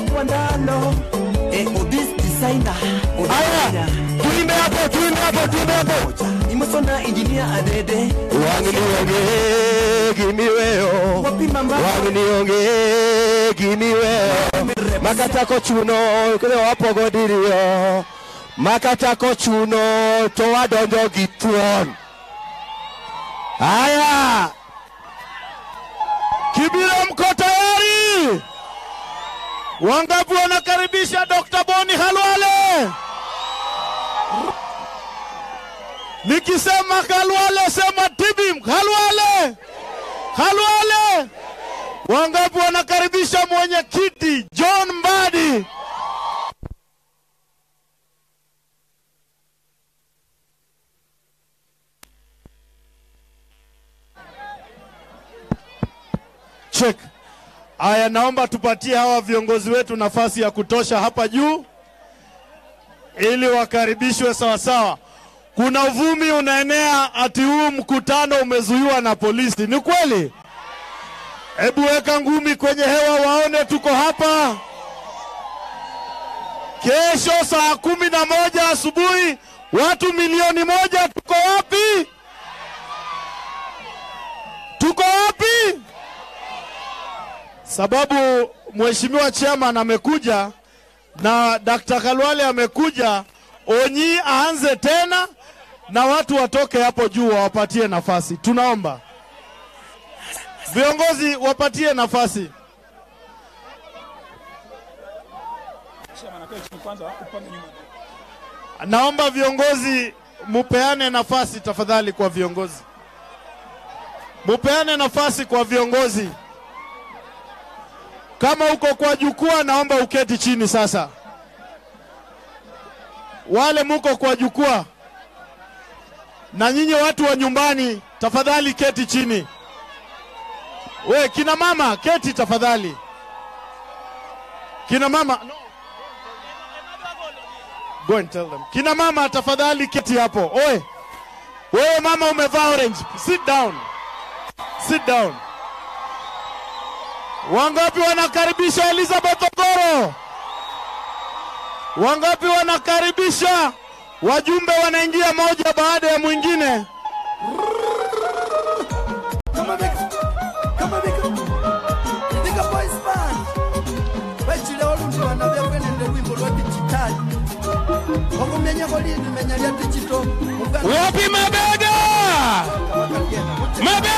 kwa ndalo e obis designer Aya, tuimbe hapo, tuimbe hapo, tuimbe hapo. imosona engineer adede Wanginionge gimiweo, wanginionge gimiweo. Makatako chuno kile dirio, makatako chuno to wadonjo gi thuon. Aya, Kibira, mko tayari? Wangapi wanakaribisha Dr. Boni Halwale? Nikisema Khalwale sema Tibim Khalwale. Khalwale. Wangapi wanakaribisha mwenyekiti John Mbadi? Check. Aya, naomba tupatie hawa viongozi wetu nafasi ya kutosha hapa juu ili wakaribishwe sawasawa. Kuna uvumi unaenea ati huu mkutano umezuiwa na polisi. Ni kweli? Hebu weka ngumi kwenye hewa waone tuko hapa. Kesho saa kumi na moja asubuhi watu milioni moja tuko wapi? Tuko wapi? Sababu mheshimiwa chairman amekuja na Dr. Kalwale amekuja, Onyi aanze tena na watu watoke hapo juu wawapatie nafasi. Tunaomba viongozi wapatie nafasi. Naomba viongozi mupeane nafasi tafadhali kwa viongozi, mupeane nafasi kwa viongozi. Kama uko kwa jukwaa, naomba uketi chini sasa. Wale muko kwa jukwaa na nyinyi watu wa nyumbani, tafadhali keti chini. We kina mama, keti tafadhali. Kina mama, no. Go and tell them. Kina mama, tafadhali keti hapo. Oe, wewe mama umevaa orange, sit down, sit down. Wangapi wanakaribisha Elizabeth Ogoro? Wangapi wanakaribisha? Wajumbe wanaingia moja baada ya mwingine. Wapi mabega? Mabega!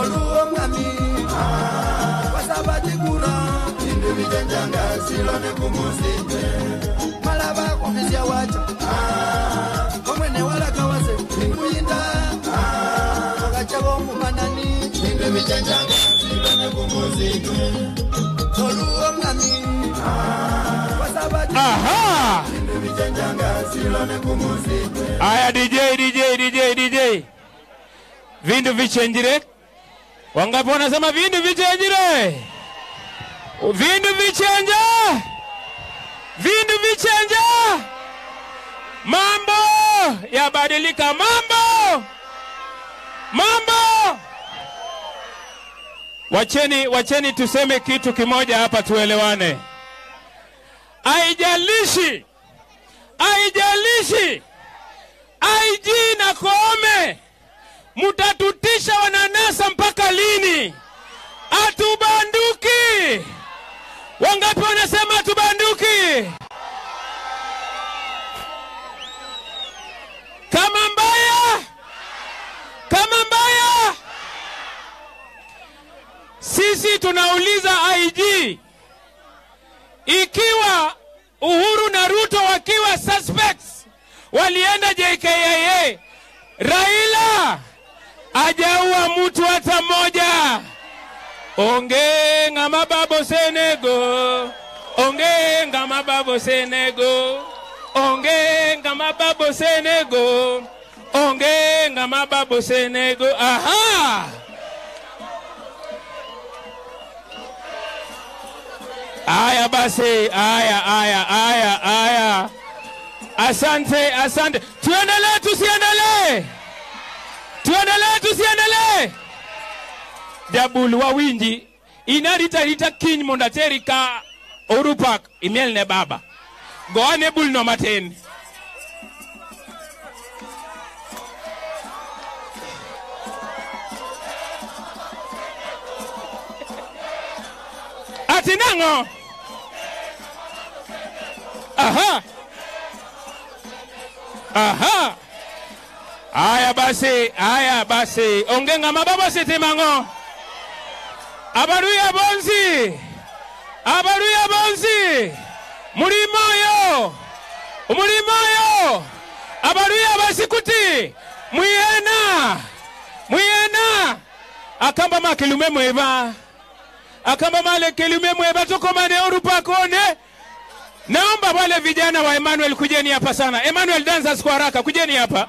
oluwo mwami omwene walakawaze kuyinda okachabo mumanani bintu silone kumuzijwe oluwo mwami Aha! Aya DJ DJ DJ DJ. Vindu vichenjire. Wangapi wanasema vindu vichenjire? Vindu vichenja. Vindu vichenja. Mambo yabadilika mambo. Mambo. Wacheni wacheni tuseme kitu kimoja hapa tuelewane. Haijalishi haijalishi IG na Koome mutatutisha wananasa mpaka lini? Atubanduki. Wangapi wanasema atubanduki? Kama mbaya, kama mbaya, sisi tunauliza IG ikiwa Uhuru na Ruto wakiwa suspects walienda JKIA, Raila hajaua mtu hata mmoja. onge ng'ama babo senego. Onge ng'ama babo senego. Onge ng'ama babo senego. Onge ng'ama babo senego. Aha! Aya basi aya aya aya aya. Asante asante. Tuendelee tusiendelee tuendelee tusiendelee. Jabul wawinji inaritarita kiny mondo ateri ka Uhuru Park imiel ne baba. Goane bulno matin. Ati nang'o. Aha. Aha aya basi aya basi. Ongenga mababa baba sitimang'o abaluya bonzi. Abaluya bonzi. Muri moyo abaluya basikuti. Mwiyena. Mwiyena. Akamba makilume mweba. Akamba malekelume mweba. Tokomaneo orupakone naomba wale vijana wa Emmanuel kujeni hapa sana. Emmanuel danza kwa haraka. Kujeni hapa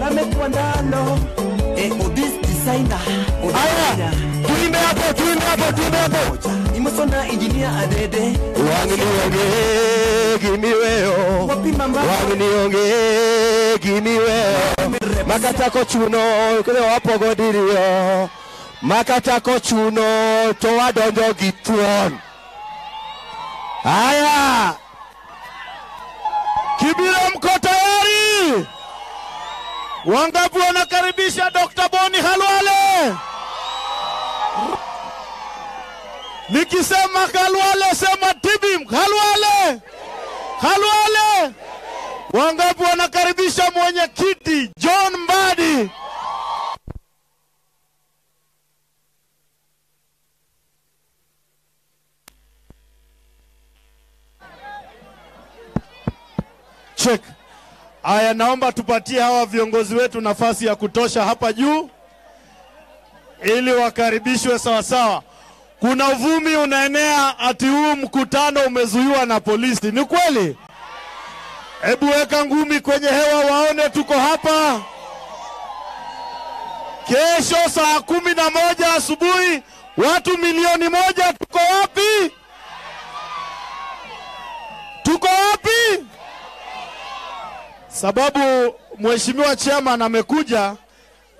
lamekuwa ndalo e obis designer Aya, tuimbe hapo, tuimbe hapo, tuimbe hapo. imosona injinia adede Wanginionge gimiweo, wanginionge gimiweo. Makatako chuno kene wapogo diriyo. Makatako chuno to wadonjo gi thuon. aya kibiro mko tayari? Wangapi wanakaribisha Dr. Boni Halwale? Nikisema Halwale sema Tibim Halwale. Halwale. Wangapi wanakaribisha mwenyekiti John Mbadi? Check. Aya, naomba tupatie hawa viongozi wetu nafasi ya kutosha hapa juu ili wakaribishwe sawasawa. Kuna uvumi unaenea ati huu mkutano umezuiwa na polisi. Ni kweli? Hebu weka ngumi kwenye hewa waone tuko hapa. Kesho saa kumi na moja asubuhi watu milioni moja tuko wapi? Tuko wapi? Sababu mheshimiwa chairman amekuja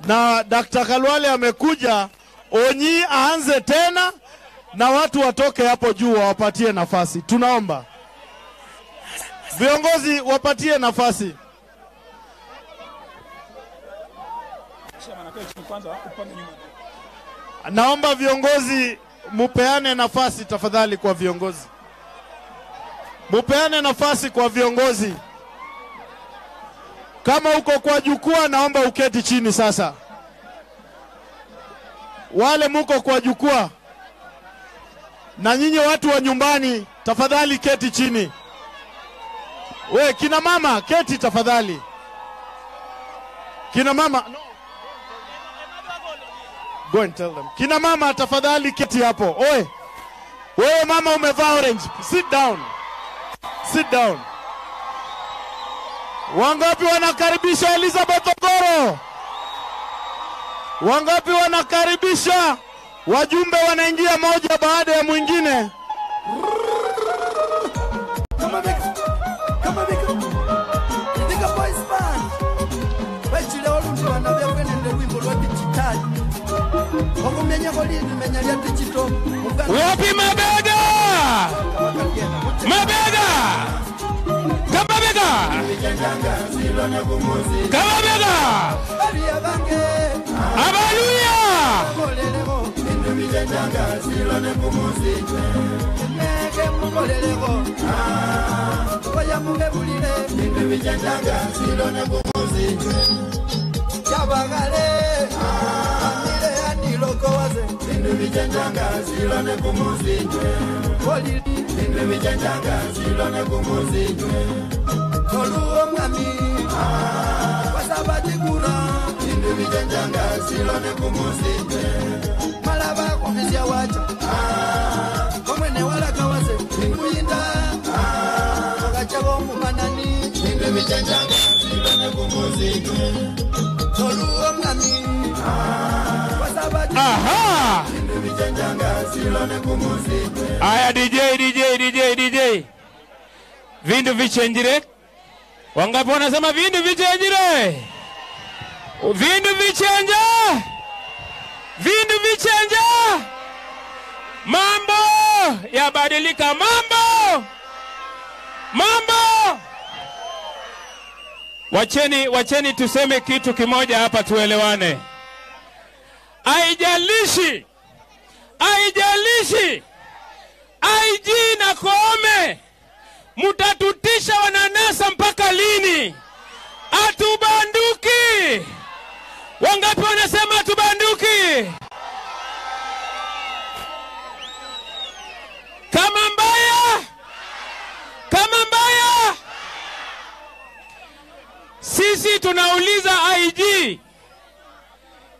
na Dr. Kalwale amekuja, Onyi aanze tena na watu watoke hapo juu wawapatie nafasi. Tunaomba viongozi wapatie nafasi. Naomba viongozi mupeane nafasi tafadhali kwa viongozi, mupeane nafasi kwa viongozi. Kama uko kwa jukwaa, naomba uketi chini sasa. Wale muko kwa jukwaa na nyinyi watu wa nyumbani, tafadhali keti chini. We kina mama, keti tafadhali. Kina mama. Go and tell them. Kina mama, tafadhali keti hapo. Oe, wewe mama umevaa orange, sit down, sit down. Wangapi wanakaribisha Elizabeth Ogoro? Wangapi wanakaribisha? Wajumbe wanaingia moja baada ya mwingine. Wapi mabega! Mabega kamabega kamabega Baliya bange. abaluya Koleleko. Bintu bijenjanga zilo ne kumuzikwe. koleleko koyamukebulile bintu bijanjaga silone kumuzinjwe yabagale amile anilokowaze bintu bijanjaga silone kumuzinjwe kolili bintu bijanjaga silone kumuzinjwe oluwo mwami wasabatikura bintu bijanjaga silone kumuzinjwe malaba kuvisya wacha omwene walakawaze ikuyinda okacaba omumanani bintu bijanjaga silone kumuzinjwe oluwo mwami wasabatikura aha! Aya dj dj dj dj vindu vichenjire. Wangapi wanasema vindu vichenjire? Vindu vichenja! Vindu vichenja! Mambo! Yabadilika mambo! Mambo! Wacheni wacheni tuseme kitu kimoja hapa tuelewane haijalishi haijalishi IG na Koome mutatutisha wananasa mpaka lini? Atubanduki. Wangapi wanasema atubanduki? Kama mbaya, kama mbaya, sisi tunauliza IG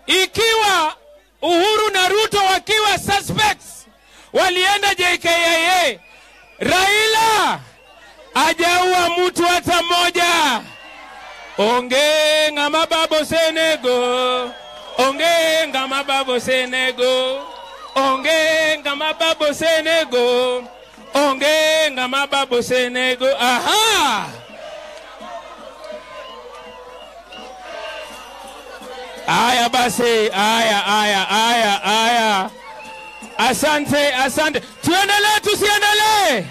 ikiwa Uhuru na Ruto wakiwa suspects walienda JKIA, Raila ajaua mtu hata mmoja. Onge ngama babo Senego, onge ngama babo Senego, onge ngama babo Senego, onge ngama babo Senego. Aha! Aya basi, aya, aya, aya, aya. Asante, asante. Tuendelee, tusiendelee?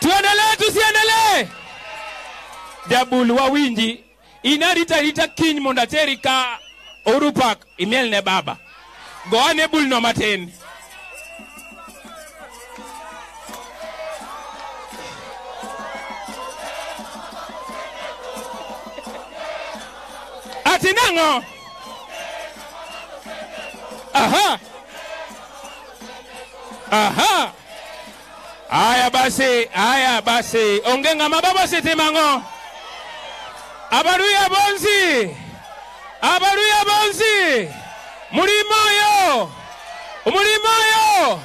Tuendelee, tusiendelee? Jabul wawinji inaritarita kiny mondo ateri ka orupak imielne baba. Goane bulno matin. ati nango? Aha. Aha. Aya basi aya basi. Ongengama babasitimango abaluya bonzi. Abaluya bonzi. Mulimo yo mulimo yo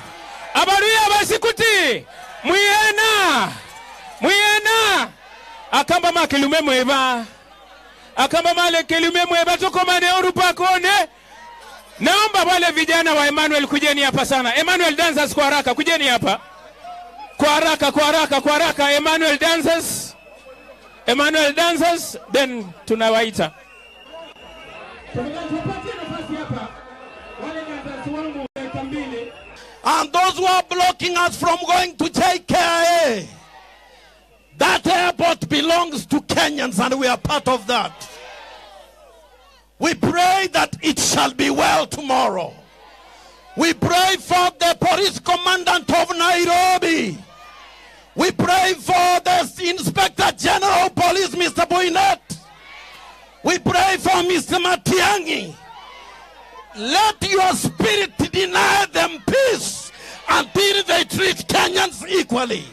abaluya basikuti. Mwiyena mwiyena akamba makilume mweba Akamba male kilume mweba tokomane orupakone. Naomba wale vijana wa Emmanuel kujeni hapa sana. Emmanuel dancers kwa haraka, kujeni hapa. Kwa haraka, kwa haraka, kwa haraka. Emmanuel dancers. Emmanuel dancers, then tunawaita. And those who are blocking us from going to JKIA, that airport belongs to Kenyans and we are part of that. We pray that it shall be well tomorrow. We pray for the police commandant of Nairobi. We pray for the Inspector General of Police, Mr. Boynet. We pray for Mr. Matiangi. Let your spirit deny them peace until they treat Kenyans equally.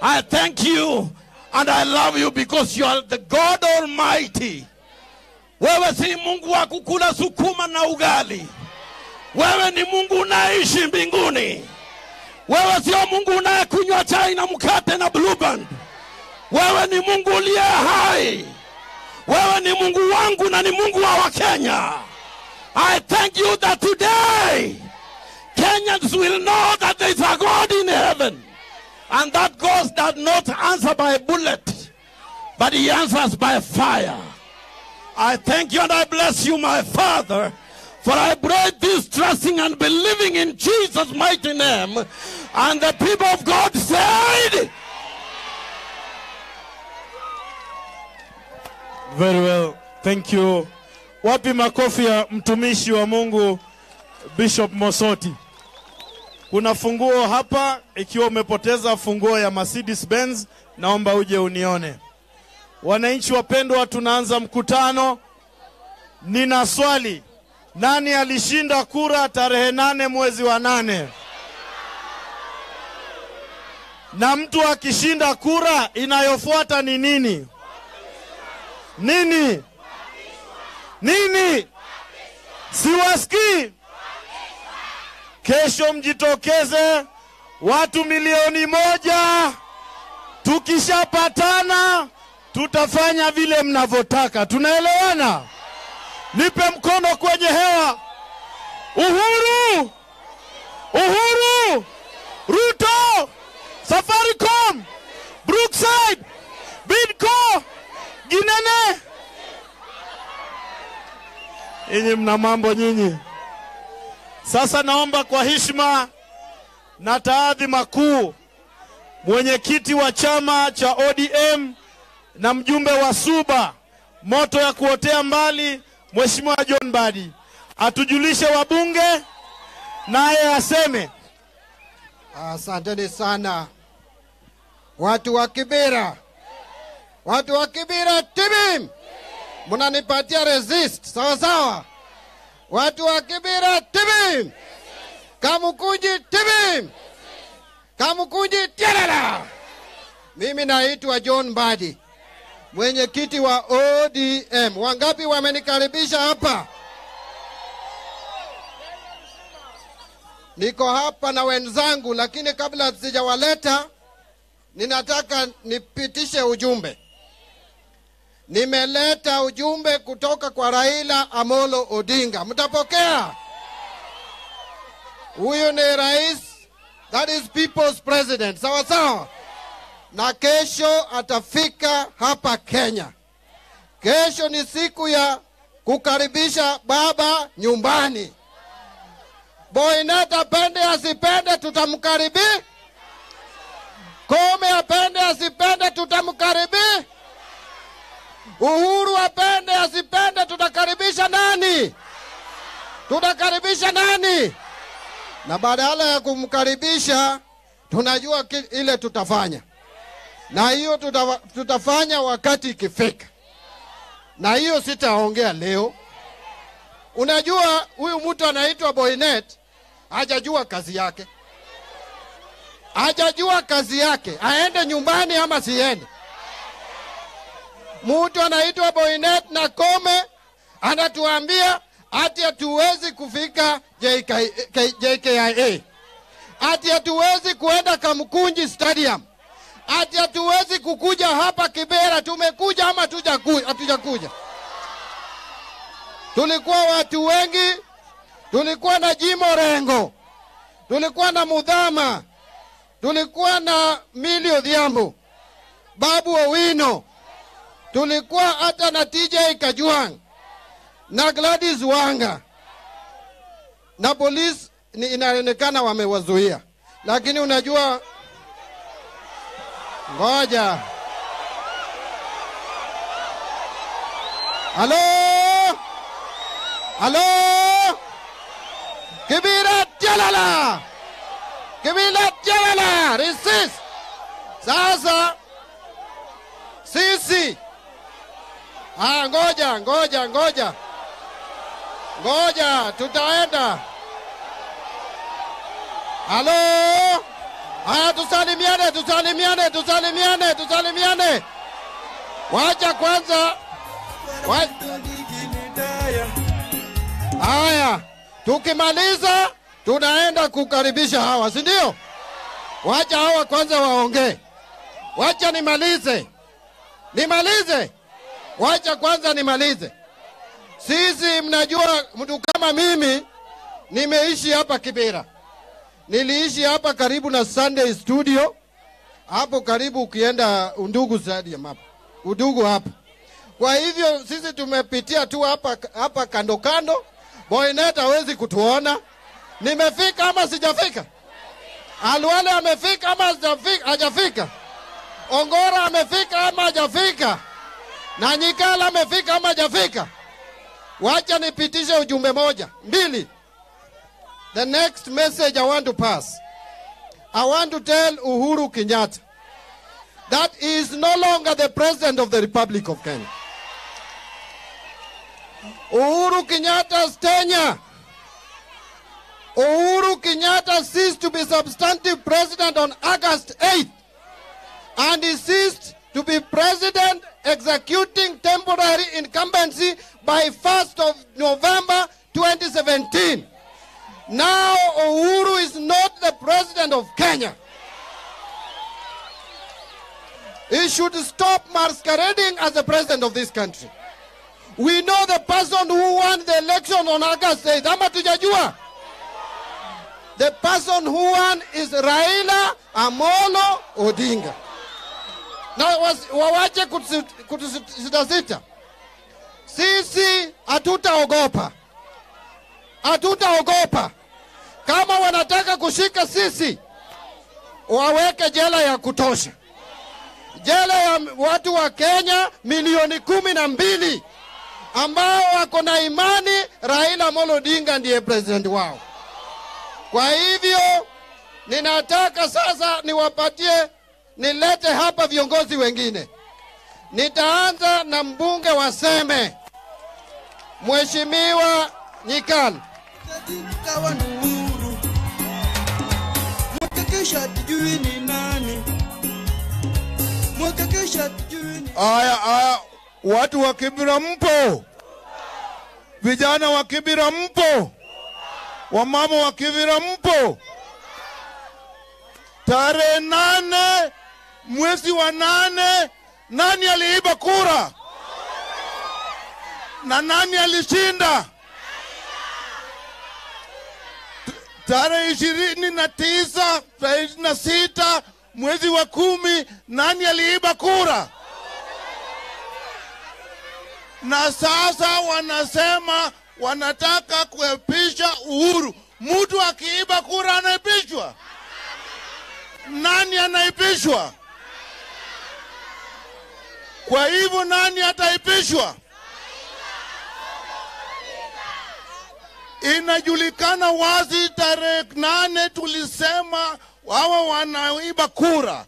I thank you and I love you because you are the God Almighty. Wewe si Mungu wa kukula sukuma na ugali. Wewe ni Mungu unaishi mbinguni. Wewe sio Mungu unayekunywa chai na mkate na blue band. Wewe ni Mungu uliye hai. Wewe ni Mungu wangu na ni Mungu wa Wakenya. I thank you that today Kenyans will know that there is a God in heaven. And that ghost does not answer by a bullet, but he answers by fire. I thank you and I bless you, my Father, for I pray this trusting and believing in Jesus' mighty name. And the people of God said, Very well. Thank you. Wapi makofi ya mtumishi wa Mungu Bishop Mosoti? Kuna funguo hapa, ikiwa umepoteza funguo ya Mercedes Benz, naomba uje unione. Wananchi wapendwa, tunaanza mkutano. Nina swali, nani alishinda kura tarehe nane mwezi wa nane? Na mtu akishinda kura inayofuata ni nini? Nini? Nini? Siwasikii. Kesho mjitokeze watu milioni moja. Tukishapatana tutafanya vile mnavyotaka. Tunaelewana? Nipe mkono kwenye hewa. Uhuru! Uhuru! Ruto! Safaricom! Brookside! Bidco! Ginene! Nyinyi mna mambo nyinyi. Sasa naomba kwa heshima na taadhi makuu mwenyekiti wa chama cha ODM na mjumbe wa Suba moto ya kuotea mbali, Mheshimiwa John Badi atujulishe wabunge, naye aseme. Asanteni sana watu wa Kibera, watu wa Kibera timim, mnanipatia resist sawa sawa. Watu wa Kibira tibi, Kamukunji tibi, Kamukunji tialala. Mimi naitwa John Badi, mwenyekiti wa ODM. Wangapi wamenikaribisha hapa? Niko hapa na wenzangu, lakini kabla sijawaleta, ninataka nipitishe ujumbe. Nimeleta ujumbe kutoka kwa Raila Amolo Odinga, mtapokea? Huyu ni rais, that is people's president, sawa sawa. Na kesho atafika hapa Kenya. Kesho ni siku ya kukaribisha baba nyumbani. Boynet apende asipende, tutamkaribi. Kome apende asipende, tutamkaribi. Uhuru apende asipende, tutakaribisha nani? Tutakaribisha nani? Na badala ya kumkaribisha, tunajua ile tutafanya, na hiyo tuta, tutafanya wakati ikifika, na hiyo sitaongea leo. Unajua huyu mtu anaitwa Boynet hajajua kazi yake, hajajua kazi yake, aende nyumbani ama siende. Mtu anaitwa Boynet na Kome anatuambia ati hatuwezi kufika JK, JKIA, ati hatuwezi kuenda Kamkunji Stadium, ati hatuwezi kukuja hapa Kibera. Tumekuja ama hatujaku- hatujakuja? tulikuwa watu wengi, tulikuwa na Jimo Rengo, tulikuwa na Mudhama, tulikuwa na Milio Odhiambo, Babu Owino, tulikuwa hata na TJ Kajwang na Gladys Wanga, na polisi ni inaonekana wamewazuia, lakini unajua, ngoja halo Halo! Kibira Jalala! Kibira Jalala! Resist! Sasa sisi ah, ngoja ngoja ngoja ngoja, tutaenda. Halo! Haya, tusalimiane, tusalimiane, tusalimiane, tusalimiane. Wacha kwanza wa... Haya, tukimaliza tunaenda kukaribisha hawa, si ndio? Wacha hawa kwanza waongee. Wacha nimalize, nimalize. Wacha kwanza nimalize. Sisi mnajua, mtu kama mimi nimeishi hapa Kibera, niliishi hapa karibu na Sunday Studio, hapo karibu ukienda Undugu Stadium hapo, udugu hapo. Kwa hivyo sisi tumepitia tu hapa hapa kando kando. Boynet hawezi kutuona. Nimefika ama sijafika? Alwale amefika ama hajafika? Ongora amefika ama hajafika? Na Nyikala amefika ama hajafika? Wacha nipitishe ujumbe moja mbili. The next message I want to pass I want to tell Uhuru Kenyatta that he is no longer the president of the Republic of Kenya. Uhuru Kenyatta's tenure. Uhuru Kenyatta ceased to be substantive president on August 8th, and he ceased to be president executing temporary incumbency by 1st of November 2017. Now Uhuru is not the president of Kenya. He should stop masquerading as the president of this country. We know the person who won the election on August 8th. Ama tujajua? The person who won is Raila Amolo Odinga. Na wawache kutusitasita. Sisi hatutaogopa, hatutaogopa. Kama wanataka kushika sisi, waweke jela ya kutosha, jela ya watu wa Kenya milioni kumi na mbili ambao wako na imani Raila Amolo Odinga ndiye president wao. Kwa hivyo ninataka sasa niwapatie, nilete hapa viongozi wengine. Nitaanza na mbunge wa Seme, Mheshimiwa ni Aya, aya, watu wa Kibira mpo? Vijana wa Kibira mpo? Wamama wa Kibira mpo? Tarehe nane mwezi wa nane, nani aliiba kura na nani alishinda? tarehe ishirini na tisa ishirini na sita mwezi wa kumi nani aliiba kura na sasa wanasema wanataka kuepisha uhuru mtu akiiba kura anaepishwa? nani anaipishwa kwa hivyo nani ataipishwa inajulikana wazi tarehe nane tulisema wao wanaiba kura.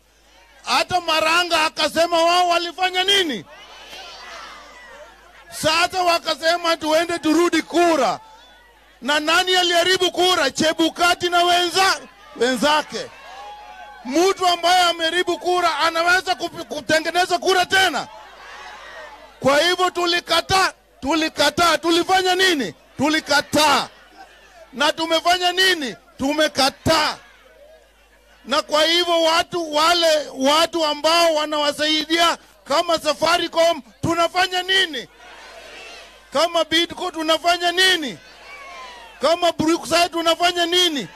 Hata Maranga akasema wao walifanya nini? Sasa wakasema tuende turudi kura, na nani aliharibu kura? Chebukati na wenza, wenzake. Mtu ambaye ameribu kura anaweza kutengeneza kura tena? Kwa hivyo tulikataa, tulikataa. Tulifanya nini? Tulikataa. Na tumefanya nini? Tumekataa. Na kwa hivyo watu wale watu ambao wanawasaidia kama Safaricom tunafanya nini? Kama Bidco tunafanya nini? Kama Brookside tunafanya nini?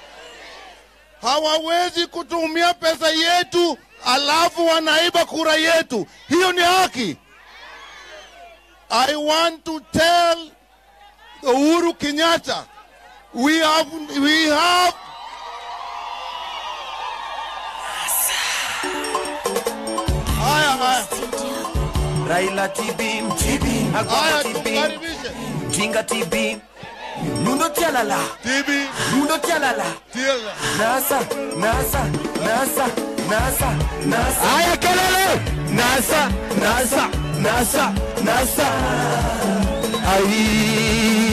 Hawawezi kutumia pesa yetu alafu wanaiba kura yetu. Hiyo ni haki. I want to tell Uhuru Kenyatta, we have, we have haya haya Raila TB, TB, haya, TV, TB, Jinga TB, Nundo Tialala, Tibi Nundo Tialala, Tiela. NASA, NASA, NASA, NASA, NASA. Haya kelele! NASA, NASA, NASA, NASA. Ai.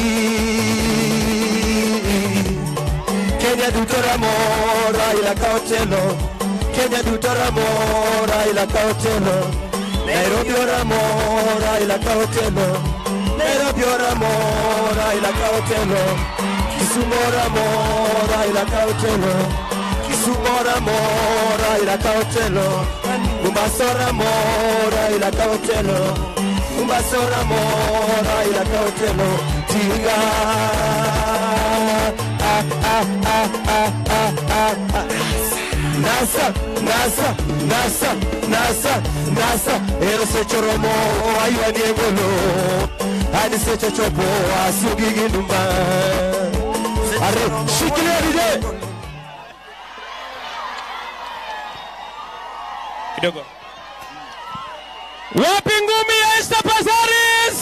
Kenya duto ramo, Raila kaotelo. Kenya duto ramo, Raila kaotelo. Nairobi oramo, Raila kaotelo. Nairobi oramo, Raila kaotelo. Kisumu oramo, Raila kaotelo. Kisumu oramo, Raila kaotelo. Mombasa oramo, Raila kaotelo. Mombasa oramo, Raila kaotelo. Tinga. Ah, ah, ah, ah, ah, ah, ah. NASA, NASA, NASA, NASA, NASA, ero secho romo, aywa niengolo, hadi secho chopo, asugi gindumba. Are, shikilia dide. kidogo. Wapi ngumi ya Esther Pazaris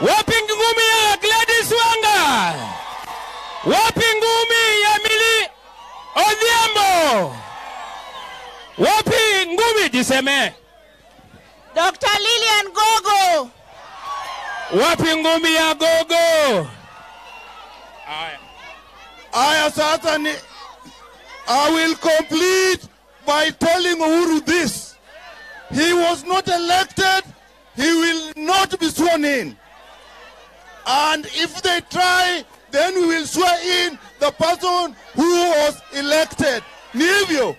Wapi ngumi ya Gladys Wanga? Wapi ngumi ya Mili Wapi ngumi jiseme? Dr. Lilian Gogo. Wapi ngumi ya gogo? Aya aya sasa ni I will complete by telling Uhuru this. He was not elected, he will not be sworn in. And if they try, then we will swear in the person who was elected. Ni hivyo.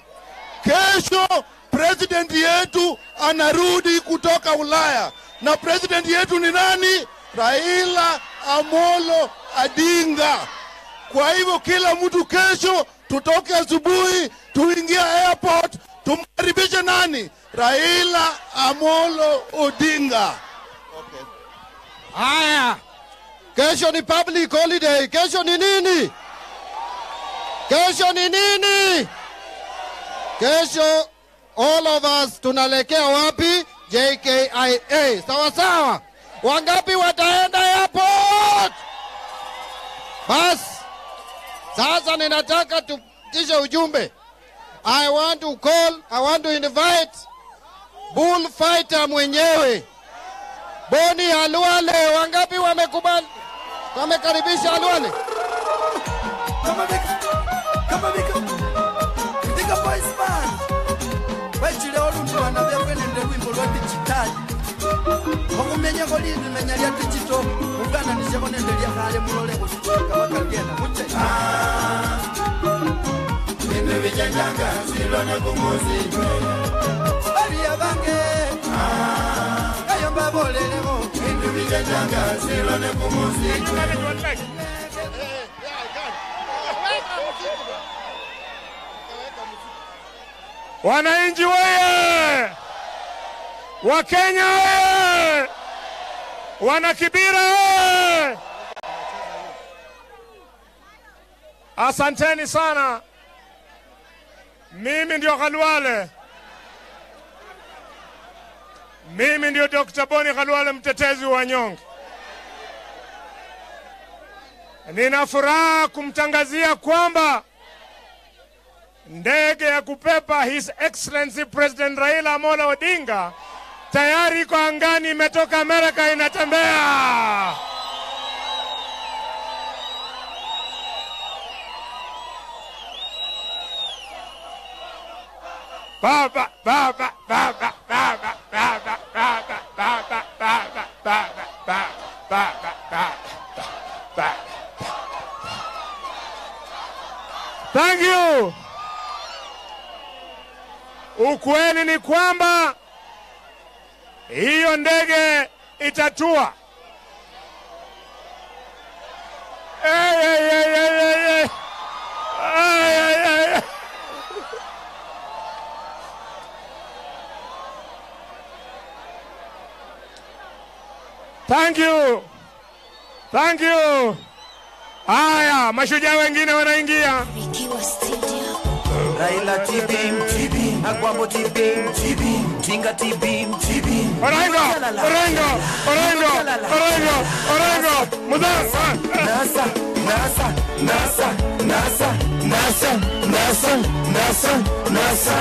Kesho president yetu anarudi kutoka Ulaya. Na president yetu ni nani? Raila Amolo Adinga. Kwa hivyo kila mtu kesho tutoke asubuhi tuingia airport tumkaribishe nani? Raila Amolo Odinga. Okay. Haya, kesho ni public holiday. Kesho ni nini? Kesho ni nini? Kesho all of us tunalekea wapi? JKIA. Sawa sawa. Wangapi wataenda airport? Basi sasa ninataka tupitishe ujumbe. I want to call, I want to invite bullfighter mwenyewe Boni Alwale. Wangapi wamekubali, wamekaribisha Halwale? Kama on, kama bika. okumenya kolindi menya lyatu kito mugananizeko nende lyakale mulole kusicoka wakagenda muce bintu ah, bijanjanga silona kumuzimbe baliya bange ah, kayomba bolelemo bintu bijanjanga silone kumuzimbe wananchi weye Wakenya weye! Wanakibira weye! Asanteni sana. Mimi ndio Khalwale. Mimi ndio Dr. Boni Khalwale, mtetezi wa wanyonge. Nina furaha kumtangazia kwamba ndege ya kupepa His Excellency President Raila Amolo Odinga tayari kwa angani, imetoka Amerika, inatembea. Baba, baba, baba, baba, baba, baba, baba, baba, baba, baba, baba, baba, baba. Thank you. Ukweli ni kwamba hiyo ndege itatua. Thank you. Thank you. Haya, mashujaa wengine wanaingia. Raila TV, tibim Agwambo TV, tibim Tinga TV, tibim Oranga, oranga, oranga, oranga, oranga, mudanza. NASA, NASA, NASA, NASA, NASA, NASA, NASA, NASA.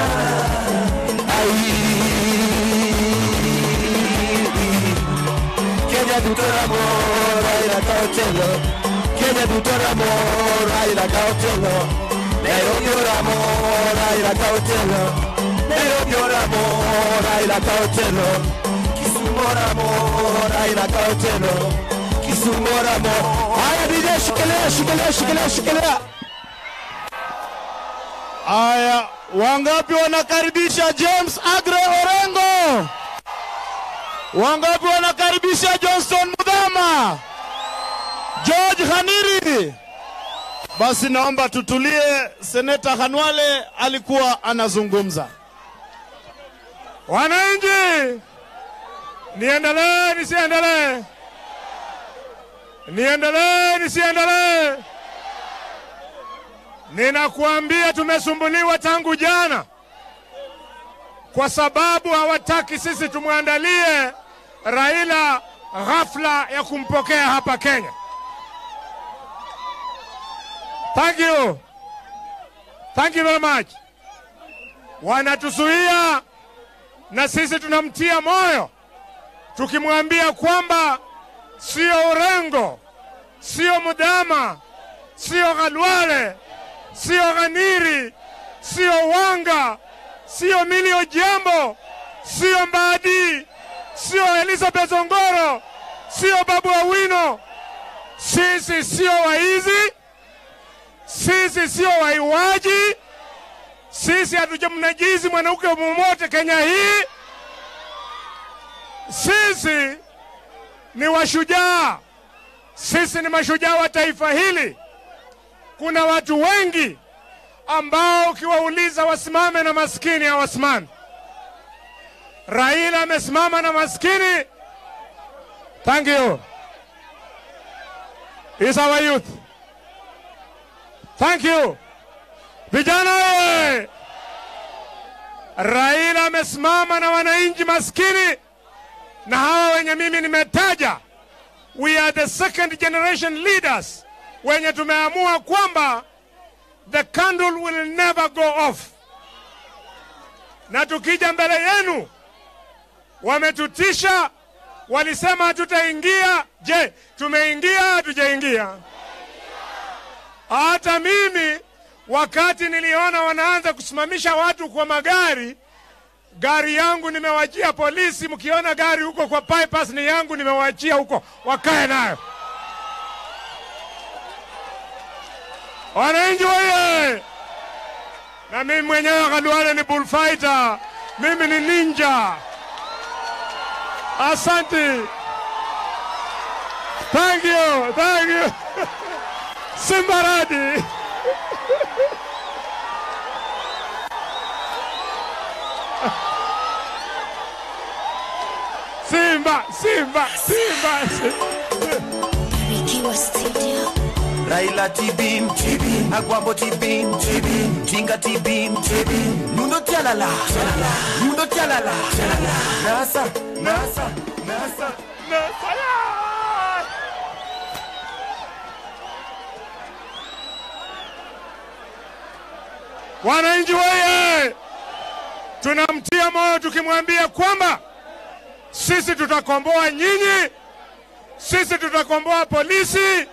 Ahí. Kenya tu amor, ahí la cautelo, cauchelo. Kenya tu amor, ahí la cautelo. cauchelo. Nairobi amor, ahí la cautelo. cauchelo. Nairobi amor, ahí la cauchelo. L'amore Raila Cautelo Kisumu mo, Haya DJ shikilia shikilia shikilia shikilia Aya, wangapi wanakaribisha James Agre Orengo? Wangapi wanakaribisha Johnson Mudhama? George Haniri Basi naomba tutulie. Seneta Hanwale alikuwa anazungumza. Wananchi, niendelee nisiendelee? Niendelee nisiendelee? Ninakuambia tumesumbuliwa tangu jana, kwa sababu hawataki sisi tumwandalie Raila ghafla ya kumpokea hapa Kenya. Thank you. Thank you very much. wanatuzuia na sisi tunamtia moyo tukimwambia kwamba sio Urengo, sio Mudama, sio Khalwale, sio Ghaniri, sio Wanga, sio Milio Jambo, sio Mbadi, sio Elizabeth Ongoro, sio Babu Awino. Sisi sio waizi, sisi sio waiwaji, sisi hatujamnajizi mwanamke mmoja Kenya hii. Sisi ni washujaa, sisi ni mashujaa wa taifa hili. Kuna watu wengi ambao ukiwauliza wasimame na maskini hawasimami. Raila amesimama na maskini. Thank you. Is our youth. Thank you. Vijana! Raila amesimama na wananchi maskini na hawa wenye mimi nimetaja. We are the second generation leaders wenye tumeamua kwamba the candle will never go off, na tukija mbele yenu wametutisha, walisema hatutaingia. Je, tumeingia? Hatujaingia. Hata mimi wakati niliona wanaanza kusimamisha watu kwa magari, gari yangu nimewachia polisi. Mkiona gari huko kwa bypass ni yangu, nimewachia huko, wakae nayo. Wananchi wewe, na mimi mwenyewe Khalwale ni bullfighter, mimi ni ninja. Asante, thank you, thank you. Simbaradi. Simba, Simba, Simba, Simba. Nikiwa studio. Raila Tibim, Tibim, Agwambo Tibim, Tibim, Tinga Tibim, Tibim, Nundo Tialala, Tialala, Nundo Tialala, Tialala, Nasa, Nasa, Nasa, Nasa. Wananchi weye, tunamtia moyo tukimwambia kwamba sisi tutakomboa nyinyi, sisi tutakomboa polisi,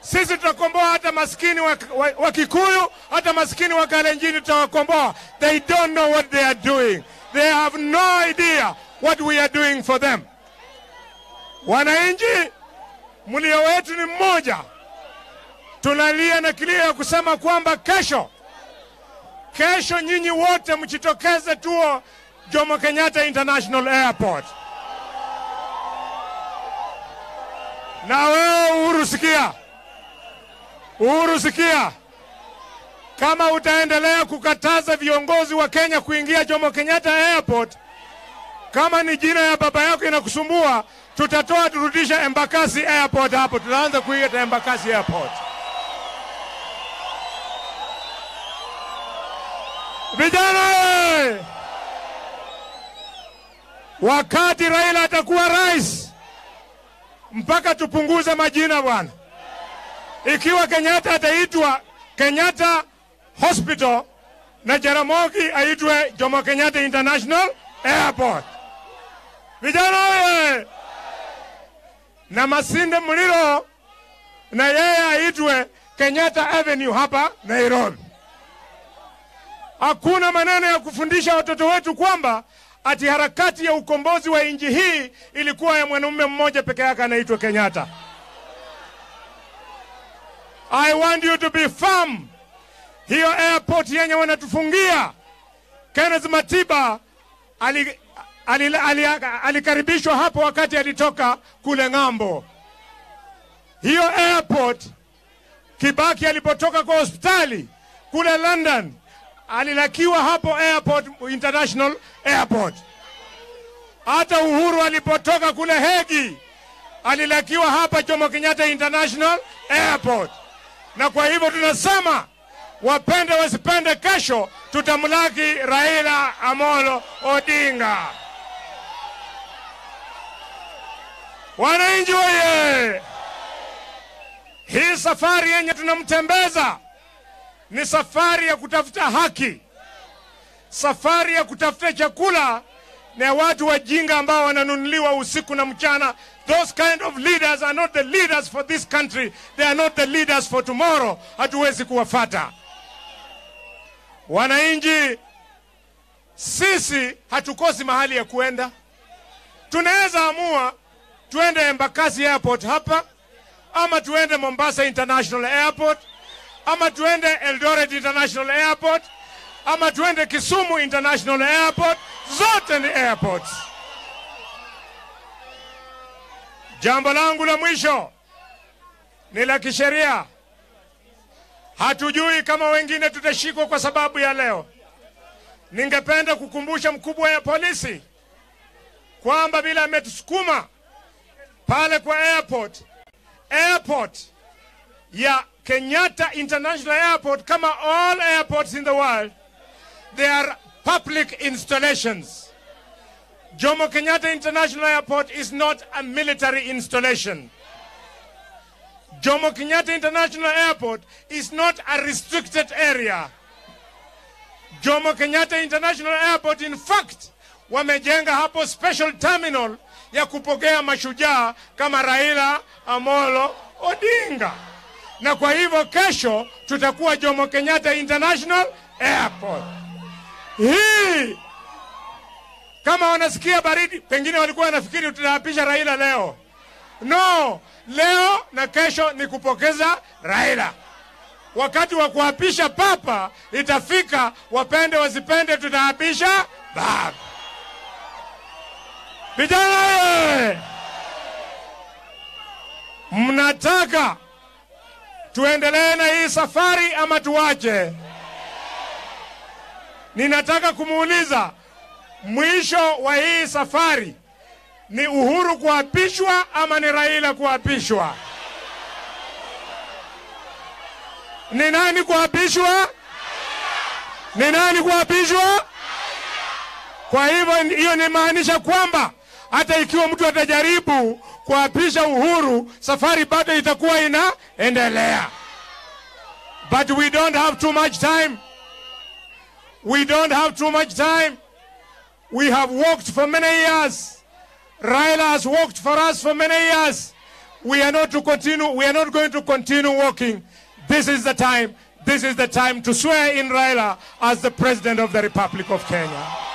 sisi tutakomboa hata maskini wa, wa, wa Kikuyu, hata maskini wa Kalenjini tutawakomboa. They don't know what they are doing. They have no idea what we are doing for them. Wananchi, mlio wetu ni mmoja, tunalia na kilio ya kusema kwamba kesho kesho nyinyi wote mchitokeze tuo Jomo Kenyatta International Airport. Na wewe Uhuru, sikia, Uhuru, sikia, kama utaendelea kukataza viongozi wa Kenya kuingia Jomo Kenyatta Airport, kama ni jina ya baba yako inakusumbua, tutatoa turudisha Embakasi Airport hapo, tutaanza kuiita Embakasi Airport. Vijana! Wakati Raila atakuwa rais, mpaka tupunguze majina bwana. Ikiwa Kenyatta ataitwa Kenyatta Hospital na Jaramogi aitwe Jomo Kenyatta International Airport. Vijana na Masinde Muliro na yeye aitwe Kenyatta Avenue hapa Nairobi. Hakuna maneno ya kufundisha watoto wetu kwamba ati harakati ya ukombozi wa nchi hii ilikuwa ya mwanaume mmoja peke yake anaitwa Kenyatta. I want you to be firm. Hiyo airport yenye wanatufungia, Kenneth Matiba ali, ali, ali, alikaribishwa hapo wakati alitoka kule ng'ambo. Hiyo airport Kibaki alipotoka kwa hospitali kule London alilakiwa hapo airport, international airport. Hata Uhuru alipotoka kule Hegi alilakiwa hapa Jomo Kenyatta International Airport. Na kwa hivyo tunasema wapende wasipende, kesho tutamlaki Raila Amolo Odinga. Wananchi weye, hii safari yenye tunamtembeza ni safari ya kutafuta haki, safari ya kutafuta chakula na watu wajinga ambao wananunuliwa usiku na mchana. Those kind of leaders are not the leaders for this country. They are not the leaders for tomorrow. Hatuwezi kuwafata wananchi. Sisi hatukosi mahali ya kuenda. Tunaweza amua tuende Embakasi Airport hapa ama tuende Mombasa International Airport ama tuende Eldoret International Airport ama tuende Kisumu International Airport. Zote ni airports. Jambo langu la mwisho ni la kisheria. Hatujui kama wengine tutashikwa kwa sababu ya leo. Ningependa kukumbusha mkubwa ya polisi kwamba bila ametusukuma pale kwa airport, airport ya Kenyatta International Airport kama all airports in the world they are public installations. Jomo Kenyatta International Airport is not a military installation. Jomo Kenyatta International Airport is not a restricted area. Jomo Kenyatta International Airport, in fact, wamejenga hapo special terminal ya kupokea mashujaa kama Raila Amolo Odinga, na kwa hivyo kesho tutakuwa Jomo Kenyatta International Airport. Hii kama wanasikia baridi, pengine walikuwa wanafikiri tutaapisha Raila leo. No, leo na kesho ni kupokeza Raila. Wakati wa kuapisha papa itafika, wapende wasipende, tutaapisha baba. Vijana mnataka tuendelee na hii safari ama tuache? Ninataka kumuuliza mwisho wa hii safari ni Uhuru kuapishwa ama ni Raila kuapishwa? Ni nani kuapishwa? Ni nani kuapishwa? Kwa hivyo hiyo inamaanisha kwamba hata ikiwa mtu atajaribu kuapisha Uhuru, safari bado itakuwa inaendelea. But we don't have too much time. We don't have too much time. We have worked for many years. Raila has worked for us for many years. We are not to continue. We are not going to continue working. This is the time. This is the time to swear in Raila as the president of the Republic of Kenya.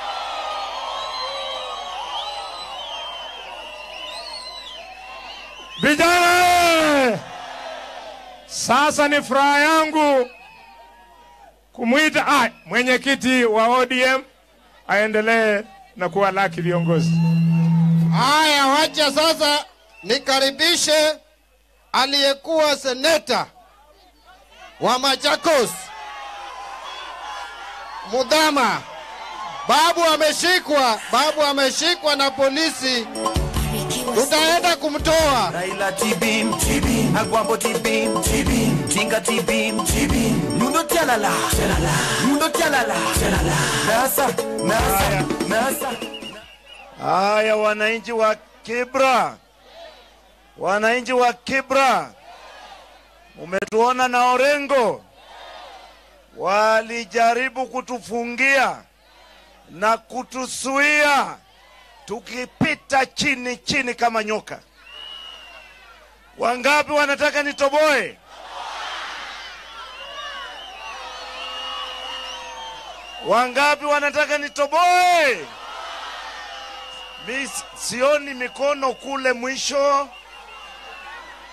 Vijana, sasa ni furaha yangu kumwita ah, mwenyekiti wa ODM aendelee na kuwa laki viongozi. Haya, wacha sasa nikaribishe aliyekuwa seneta wa Machakos Mudhama. Babu ameshikwa, babu ameshikwa na polisi, tutaenda kumtoa. Raila Tibim, Tibim, Agwambo Tibim, Tibim, Tinga Tibim, Tibim, Nundo Tialala, Tialala, Nundo Tialala, Tialala, Nasa, Nasa, Nasa. Haya, wananchi wa Kibra, wananchi wa Kibra, umetuona na Orengo. Walijaribu kutufungia na kutusuia tukipita chini chini kama nyoka. Wangapi wanataka nitoboe? Wangapi wanataka nitoboe? Mi sioni mikono kule mwisho.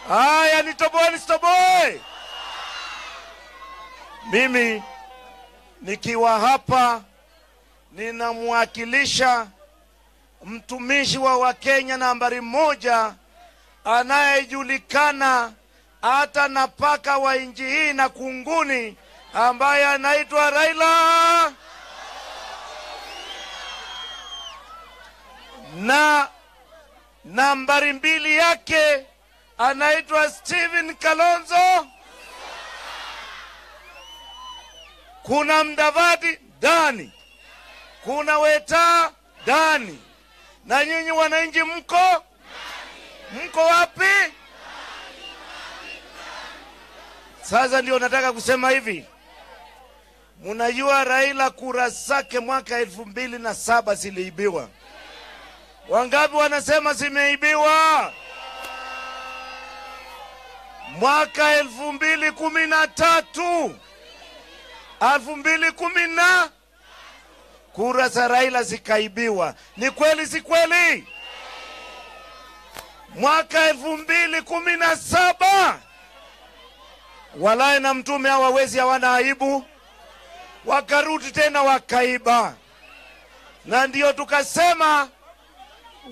Haya, nitoboe nisitoboe? Mimi nikiwa hapa ninamwakilisha mtumishi wa Wakenya nambari moja anayejulikana hata na paka wa nchi hii na kunguni, ambaye anaitwa Raila na nambari mbili yake anaitwa Stephen Kalonzo. Kuna Mdavadi ndani, kuna Weta ndani, na nyinyi wananchi mko mko wapi? Sasa ndio nataka kusema hivi, Munajua Raila kura zake mwaka elfu mbili na saba ziliibiwa. Wangapi wanasema zimeibiwa? Mwaka elfu mbili kumi na tatu elfu mbili kumi na kura za Raila zikaibiwa. Ni kweli si kweli? Mwaka elfu mbili kumi na saba walaye na mtume hawawezi, hawana aibu, wakarudi tena wakaiba, na ndio tukasema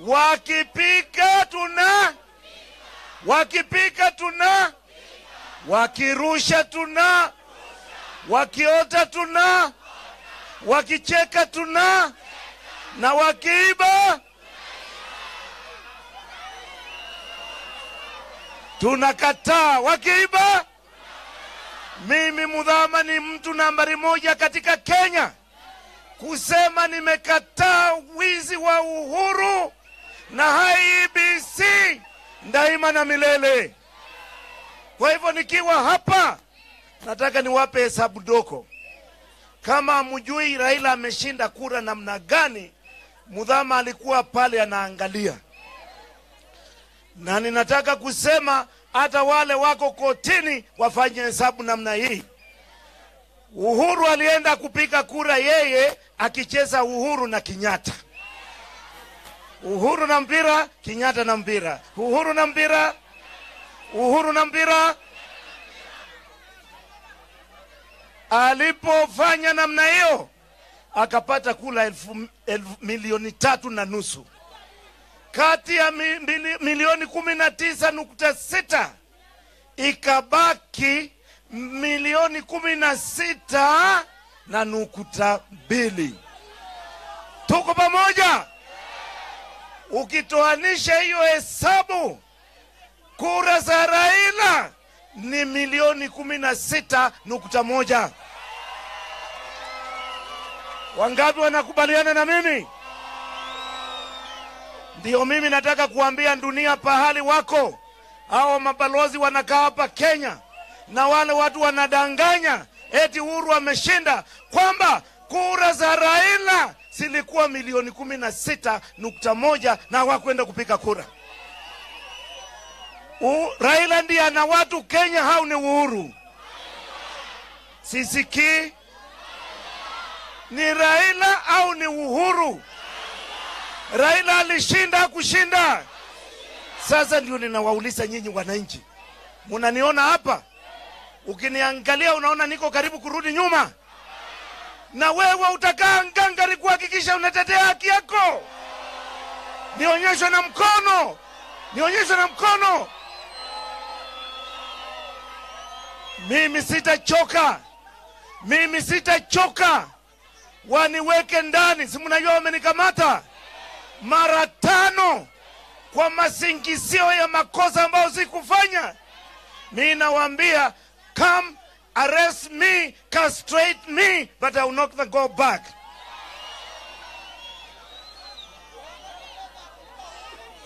wakipika tuna wakipika tuna wakirusha tuna wakiota tuna wakicheka tuna na wakiiba tunakataa. Wakiiba, mimi Mudhama ni mtu nambari moja katika Kenya kusema nimekataa wizi wa uhuru na IEBC daima na milele. Kwa hivyo nikiwa hapa, nataka niwape hesabu doko. Kama mjui Raila ameshinda kura namna gani, Mudhama alikuwa pale anaangalia, na ninataka kusema hata wale wako kotini wafanye hesabu namna hii. Uhuru alienda kupiga kura yeye akicheza Uhuru na Kenyatta. Uhuru na mpira, Kenyatta na mpira, Uhuru na mpira, Uhuru na mpira. Alipofanya namna hiyo akapata kula elfu, elfu milioni tatu na nusu kati ya mi, mili, milioni kumi na tisa nukta sita ikabaki milioni kumi na sita na nukta mbili. Tuko pamoja? Ukitoanisha hiyo hesabu, kura za Raila ni milioni kumi na sita nukta moja. Wangapi wanakubaliana na mimi? Ndiyo, mimi nataka kuambia dunia pahali wako hao mabalozi wanakaa hapa Kenya na wale watu wanadanganya eti Uhuru ameshinda, kwamba kura za Raila zilikuwa milioni kumi na sita nukta moja na hawakwenda kupiga kura. U, Raila ndiye ana watu Kenya, hau ni Uhuru? sisiki ni Raila au ni Uhuru? Raila alishinda kushinda? Sasa ndio ninawauliza nyinyi wananchi, munaniona hapa, ukiniangalia unaona niko karibu kurudi nyuma, na wewe utakaa ngangari kuhakikisha unatetea haki yako. Nionyeshwe na mkono, nionyeshwe na mkono. Mimi sitachoka, mimi sitachoka, waniweke ndani. Si mnajua wamenikamata mara tano kwa masingizio ya makosa ambayo sikufanya. Mi nawaambia come arrest me, castrate me, but I will not go back.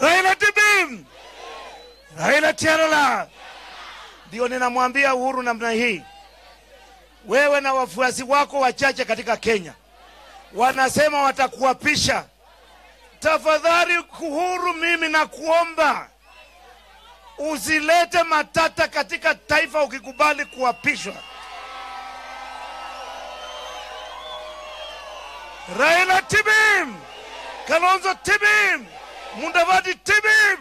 Raila Tibim, Raila Tiarala. Ndio ninamwambia Uhuru namna hii, wewe na wafuasi wako wachache katika Kenya wanasema watakuapisha. Tafadhali Uhuru, mimi nakuomba usilete matata katika taifa ukikubali kuapishwa. Raila Tibim, Kalonzo Tibim, Mudavadi Tibim,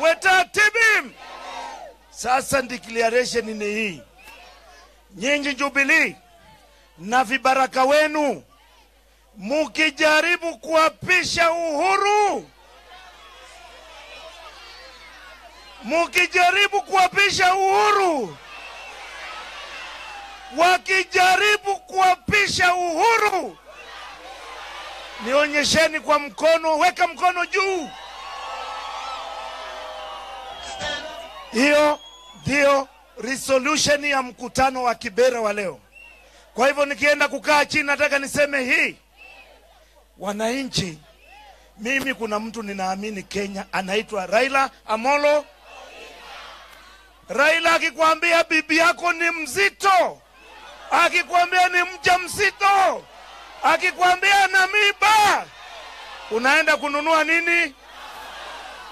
Weta Tibim. Sasa declaration ni hii, nyinyi Jubilee na vibaraka wenu mukijaribu kuapisha Uhuru, mukijaribu kuapisha Uhuru, wakijaribu kuapisha Uhuru, nionyesheni kwa mkono, weka mkono juu. Hiyo ndiyo resolution ya mkutano wa Kibera wa leo. Kwa hivyo nikienda kukaa chini, nataka niseme hii wananchi, mimi kuna mtu ninaamini Kenya anaitwa Raila Amolo. Raila akikwambia bibi yako ni mzito, akikwambia ni mja mzito, akikwambia na miba, unaenda kununua nini?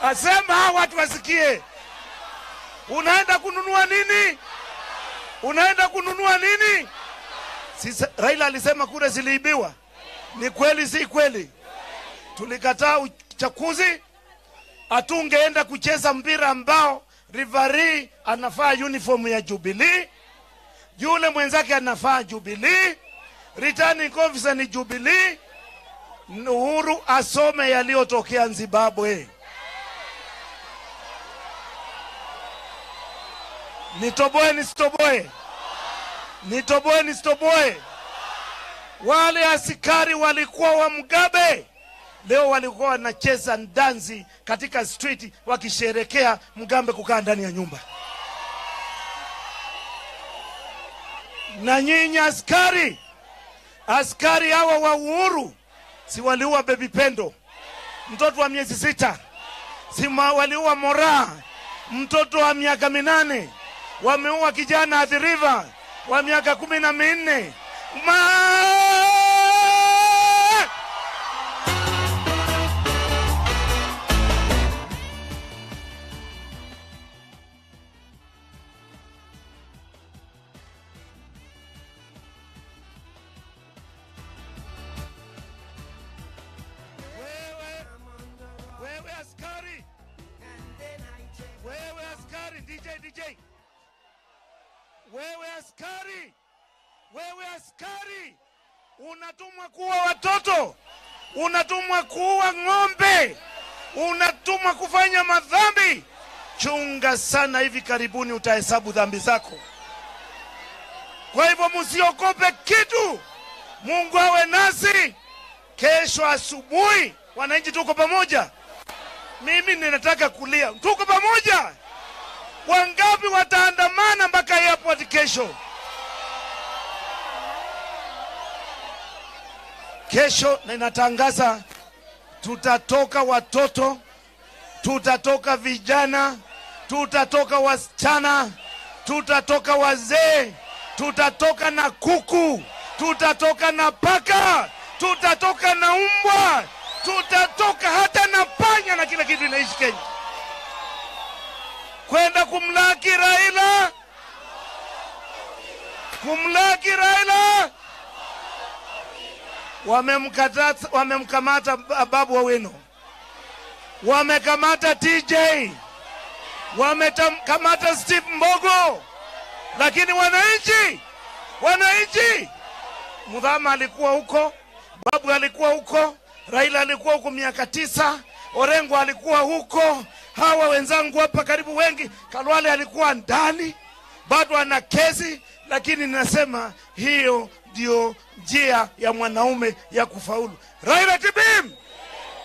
Asema watu wasikie. Unaenda kununua nini? Unaenda kununua nini? Si Raila alisema kura ziliibiwa. Ni kweli, si kweli? Tulikataa uchakuzi hatungeenda kucheza mpira ambao rivari anafaa uniform ya Jubilee, yule mwenzake anafaa Jubilee, returning officer ni Jubilee. Uhuru asome yaliyotokea Zimbabwe. Nitoboe nisitoboe? Nitoboe nisitoboe? Wale askari walikuwa wa Mugabe, leo walikuwa wanacheza ndanzi katika street wakisherekea Mugabe kukaa ndani ya nyumba. Na nyinyi askari, askari hawa wa Uhuru si waliua bebi Pendo, mtoto wa miezi sita, si waliua Moraa, mtoto wa miaka minane, wameua kijana adhiriva wa miaka kumi na minne. DJ, DJ, wewe askari, wewe askari, unatumwa kuua watoto, unatumwa kuua ng'ombe, unatumwa kufanya madhambi. Chunga sana, hivi karibuni utahesabu dhambi zako. Kwa hivyo msiogope kitu, Mungu awe nasi. Kesho asubuhi, wananchi, tuko pamoja. Mimi ninataka kulia, tuko pamoja. Wangapi wataandamana mpaka airport kesho? Kesho ninatangaza, tutatoka watoto, tutatoka vijana, tutatoka wasichana, tutatoka wazee, tutatoka na kuku, tutatoka na paka, tutatoka na umbwa, tutatoka hata na panya na kila kitu inaishi Kenya kwenda kumlaki Raila, kumlaki Raila. Wamemkata, wamemkamata Babu Owino, wamekamata TJ, wamekamata Steve Mbogo, lakini wananchi, wananchi, Mudhama alikuwa huko, Babu alikuwa huko, Raila alikuwa huko miaka tisa, Orengo alikuwa huko, hawa wenzangu hapa karibu wengi, Kalwale alikuwa ndani, bado ana kesi, lakini ninasema hiyo ndio njia ya mwanaume ya kufaulu. Raila Tibim!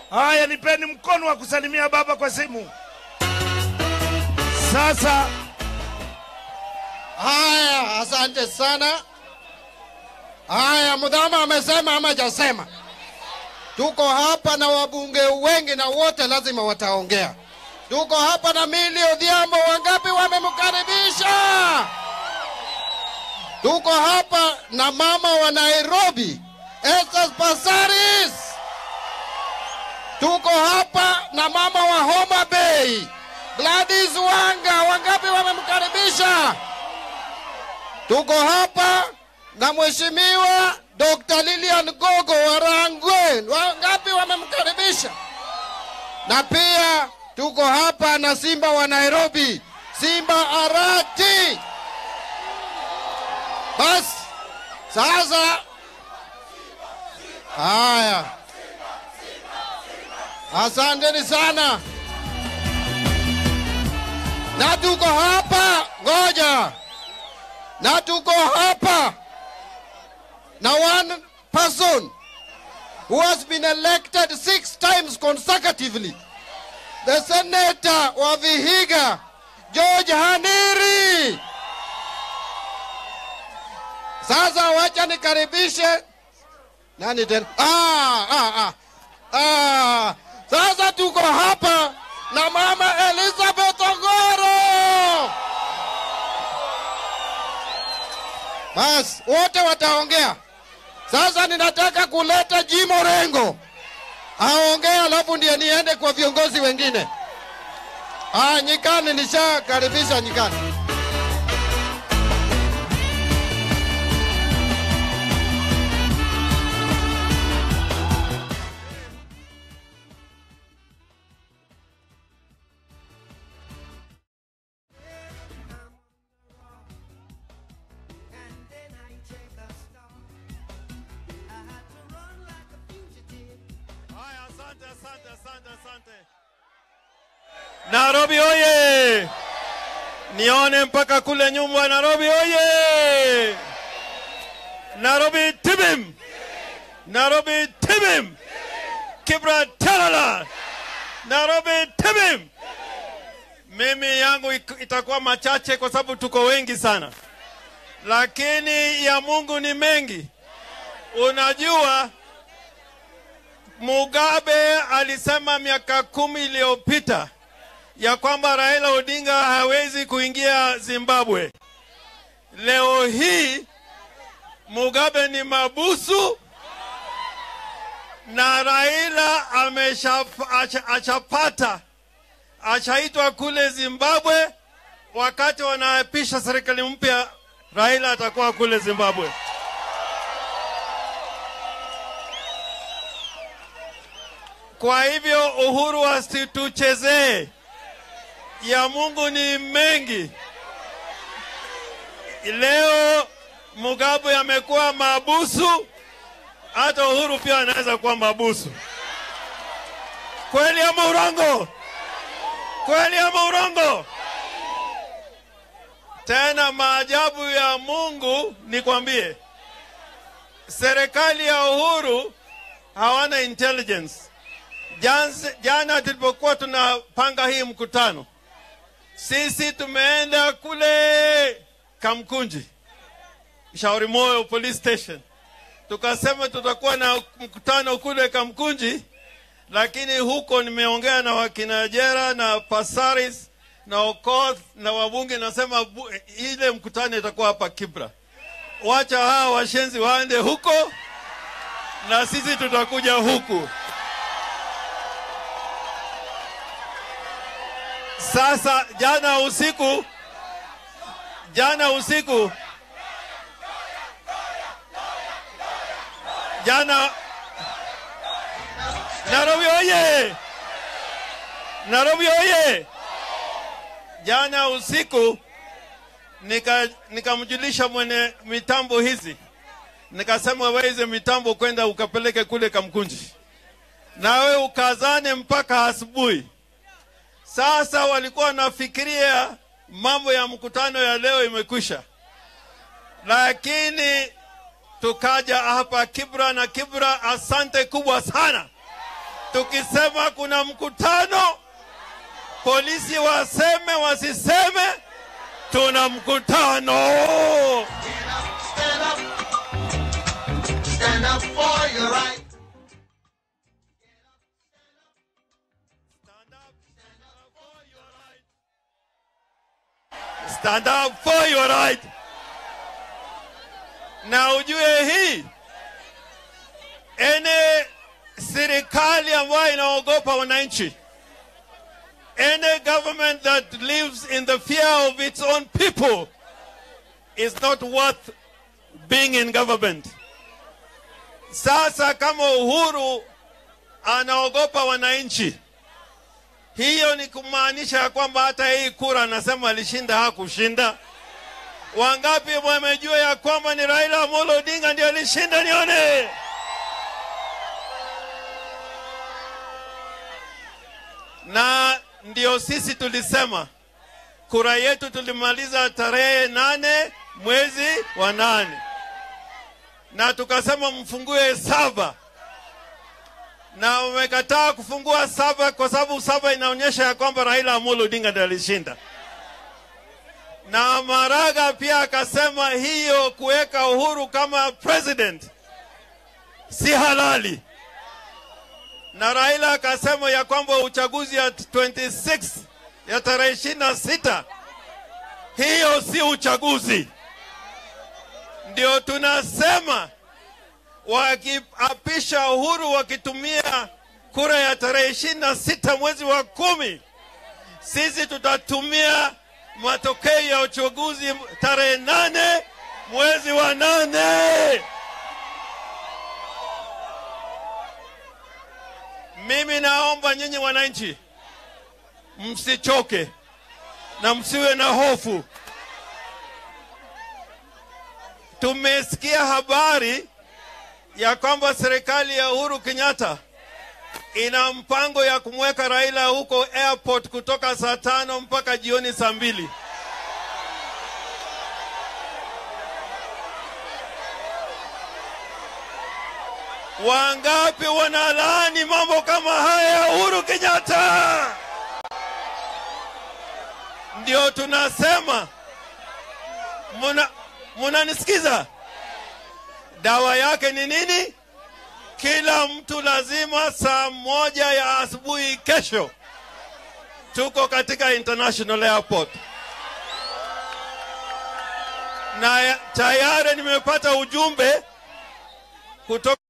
Haya, nipeni mkono wa kusalimia baba kwa simu. Sasa Haya, asante sana. Haya, Mudhama amesema ama hajasema? Tuko hapa na wabunge wengi na wote lazima wataongea. Tuko hapa na Millie Odhiambo, wangapi wamemkaribisha? Tuko hapa na mama wa Nairobi, Estes Pasaris. Tuko hapa na mama wa Homa Bay, Gladys Wanga, wangapi wamemkaribisha? Tuko hapa na mheshimiwa Dr. Lilian Gogo warangwe wangapi wamemkaribisha? Na pia tuko hapa na Simba wa Nairobi, Simba Arati. Basi sasa, haya, asanteni sana, na tuko hapa, ngoja na tuko hapa na one person who has been elected six times consecutively the senator wa Vihiga George Haniri. Sasa wacha nikaribishe nani tena? Ah, ah, ah. Ah, sasa tuko hapa na mama Elizabeth Ogoro. Bas, wote wataongea. Sasa ninataka kuleta Jimo Rengo aongee, alafu ndiye niende kwa viongozi wengine. Ah, Nyikani nishakaribisha Nyikani. Nairobi oye! Nione mpaka kule nyumba Nairobi oye! Nairobi tibim! Nairobi tibim! Kibra talala! Nairobi tibim! Mimi yangu itakuwa machache kwa sababu tuko wengi sana, lakini ya Mungu ni mengi. Unajua, Mugabe alisema miaka kumi iliyopita ya kwamba Raila Odinga hawezi kuingia Zimbabwe. Leo hii Mugabe ni mabusu na Raila ameshapata achaitwa kule Zimbabwe. Wakati wanaapisha serikali mpya, Raila atakuwa kule Zimbabwe. Kwa hivyo Uhuru asituchezee, ya Mungu ni mengi. Leo Mugabe amekuwa mabusu, hata Uhuru pia anaweza kuwa mabusu. Kweli ama urongo? Kweli ama urongo? Tena maajabu ya Mungu nikwambie, serikali ya Uhuru hawana intelligence. Jana tulipokuwa tunapanga hii mkutano, sisi tumeenda kule Kamkunji, Shauri Moyo police station, tukasema tutakuwa na mkutano kule Kamkunji, lakini huko nimeongea na wakina Jera na Pasaris na Okoth na wabunge, nasema ile mkutano itakuwa hapa Kibra. Wacha hawa washenzi waende huko na sisi tutakuja huku. Sasa jana usiku, jana usiku, jana Nairobi oye! Nairobi oye! Jana usiku nika nikamjulisha mwenye mitambo hizi, nikasema wewe mitambo kwenda ukapeleke kule Kamkunji, nawe ukazane mpaka asubuhi. Sasa walikuwa wanafikiria mambo ya mkutano ya leo imekwisha, lakini tukaja hapa Kibra na Kibra, asante kubwa sana, tukisema kuna mkutano, polisi waseme wasiseme, tuna mkutano. Stand up. Stand up for your right. Stand up for your right. Na ujue hii ene serikali ambayo inaogopa wananchi, any government that lives in the fear of its own people is not worth being in government. Sasa kama Uhuru anaogopa wananchi, hiyo ni kumaanisha ya kwamba hata hii kura anasema alishinda hakushinda. Wangapi wamejua ya kwamba ni Raila Amolo Odinga ndio alishinda? Nione. Na ndio sisi tulisema kura yetu tulimaliza tarehe nane mwezi wa nane, na tukasema mfungue saba na umekataa kufungua saba kwa sababu saba inaonyesha ya kwamba Raila Amolo Odinga ndiye alishinda. Na Maraga pia akasema hiyo kuweka Uhuru kama president si halali, na Raila akasema ya kwamba uchaguzi ya 26 ya tarehe ishirini na sita hiyo si uchaguzi, ndio tunasema wakiapisha Uhuru wakitumia kura ya tarehe ishirini na sita mwezi wa kumi, sisi tutatumia matokeo ya uchaguzi tarehe nane mwezi wa nane. Mimi naomba nyinyi wananchi msichoke na msiwe na hofu. Tumesikia habari ya kwamba serikali ya Uhuru Kenyatta ina mpango ya kumweka Raila huko airport kutoka saa tano mpaka jioni saa mbili. Wangapi wanalaani mambo kama haya ya Uhuru Kenyatta? Ndio tunasema muna, munanisikiza? Dawa yake ni nini? Kila mtu lazima saa moja ya asubuhi kesho tuko katika International Airport, na tayari nimepata ujumbe kutoka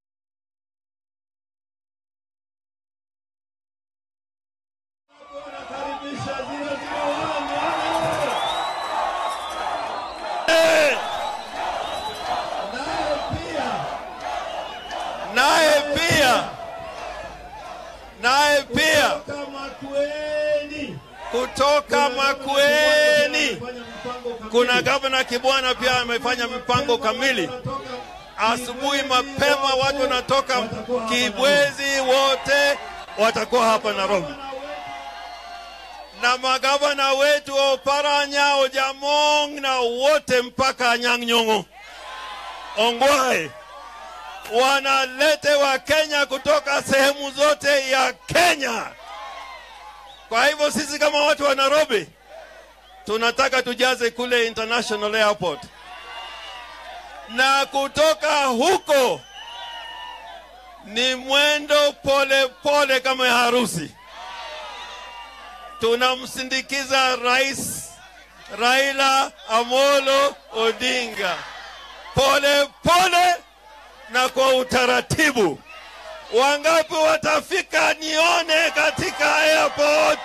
naye pia kutoka Makueni. kuna gavana Kibwana pia amefanya mipango kamili. Asubuhi mapema watu wanatoka Kibwezi, wote. Watakuwa hapa Nairobi, na magavana wetu wa Oparanya, Ojamong na wote mpaka Anyang' Nyong'o, Ongwae wanalete wa Kenya kutoka sehemu zote ya Kenya. Kwa hivyo sisi kama watu wa Nairobi tunataka tujaze kule International Airport, na kutoka huko ni mwendo pole pole kama ya harusi. Tunamsindikiza Rais Raila Amolo Odinga pole pole na kwa utaratibu. Wangapi watafika nione katika airport?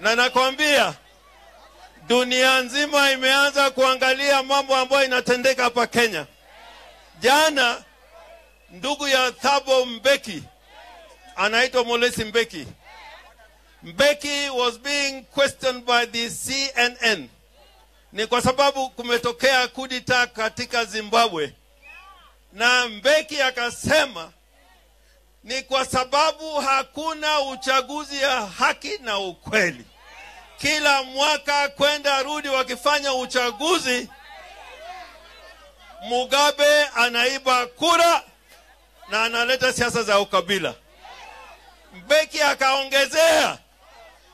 Na nakwambia dunia nzima imeanza kuangalia mambo ambayo inatendeka hapa Kenya. Jana ndugu ya Thabo Mbeki anaitwa Molesi Mbeki. Mbeki was being questioned by the CNN ni kwa sababu kumetokea kudita katika Zimbabwe, na Mbeki akasema ni kwa sababu hakuna uchaguzi ya haki na ukweli. Kila mwaka kwenda rudi wakifanya uchaguzi, Mugabe anaiba kura na analeta siasa za ukabila. Mbeki akaongezea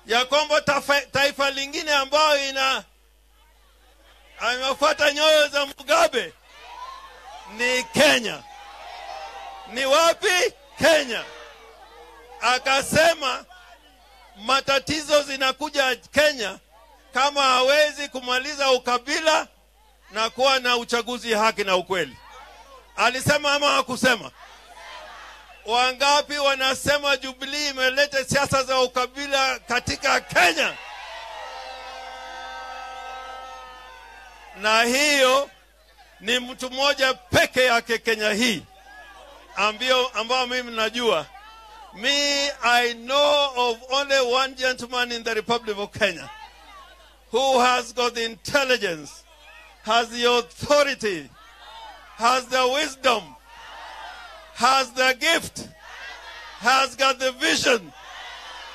ya kwamba taifa, lingine ambayo ina amefuata nyoyo za Mugabe ni Kenya. Ni wapi? Kenya. Akasema matatizo zinakuja Kenya kama hawezi kumaliza ukabila na kuwa na uchaguzi haki na ukweli. Alisema ama hakusema? Wangapi wanasema Jubilee imeleta siasa za ukabila katika Kenya? Na hiyo ni mtu mmoja peke yake Kenya hii ambio ambao mimi najua. Me, I know of only one gentleman in the Republic of Kenya who has got the intelligence, has the authority, has the wisdom, has the gift, has got the vision,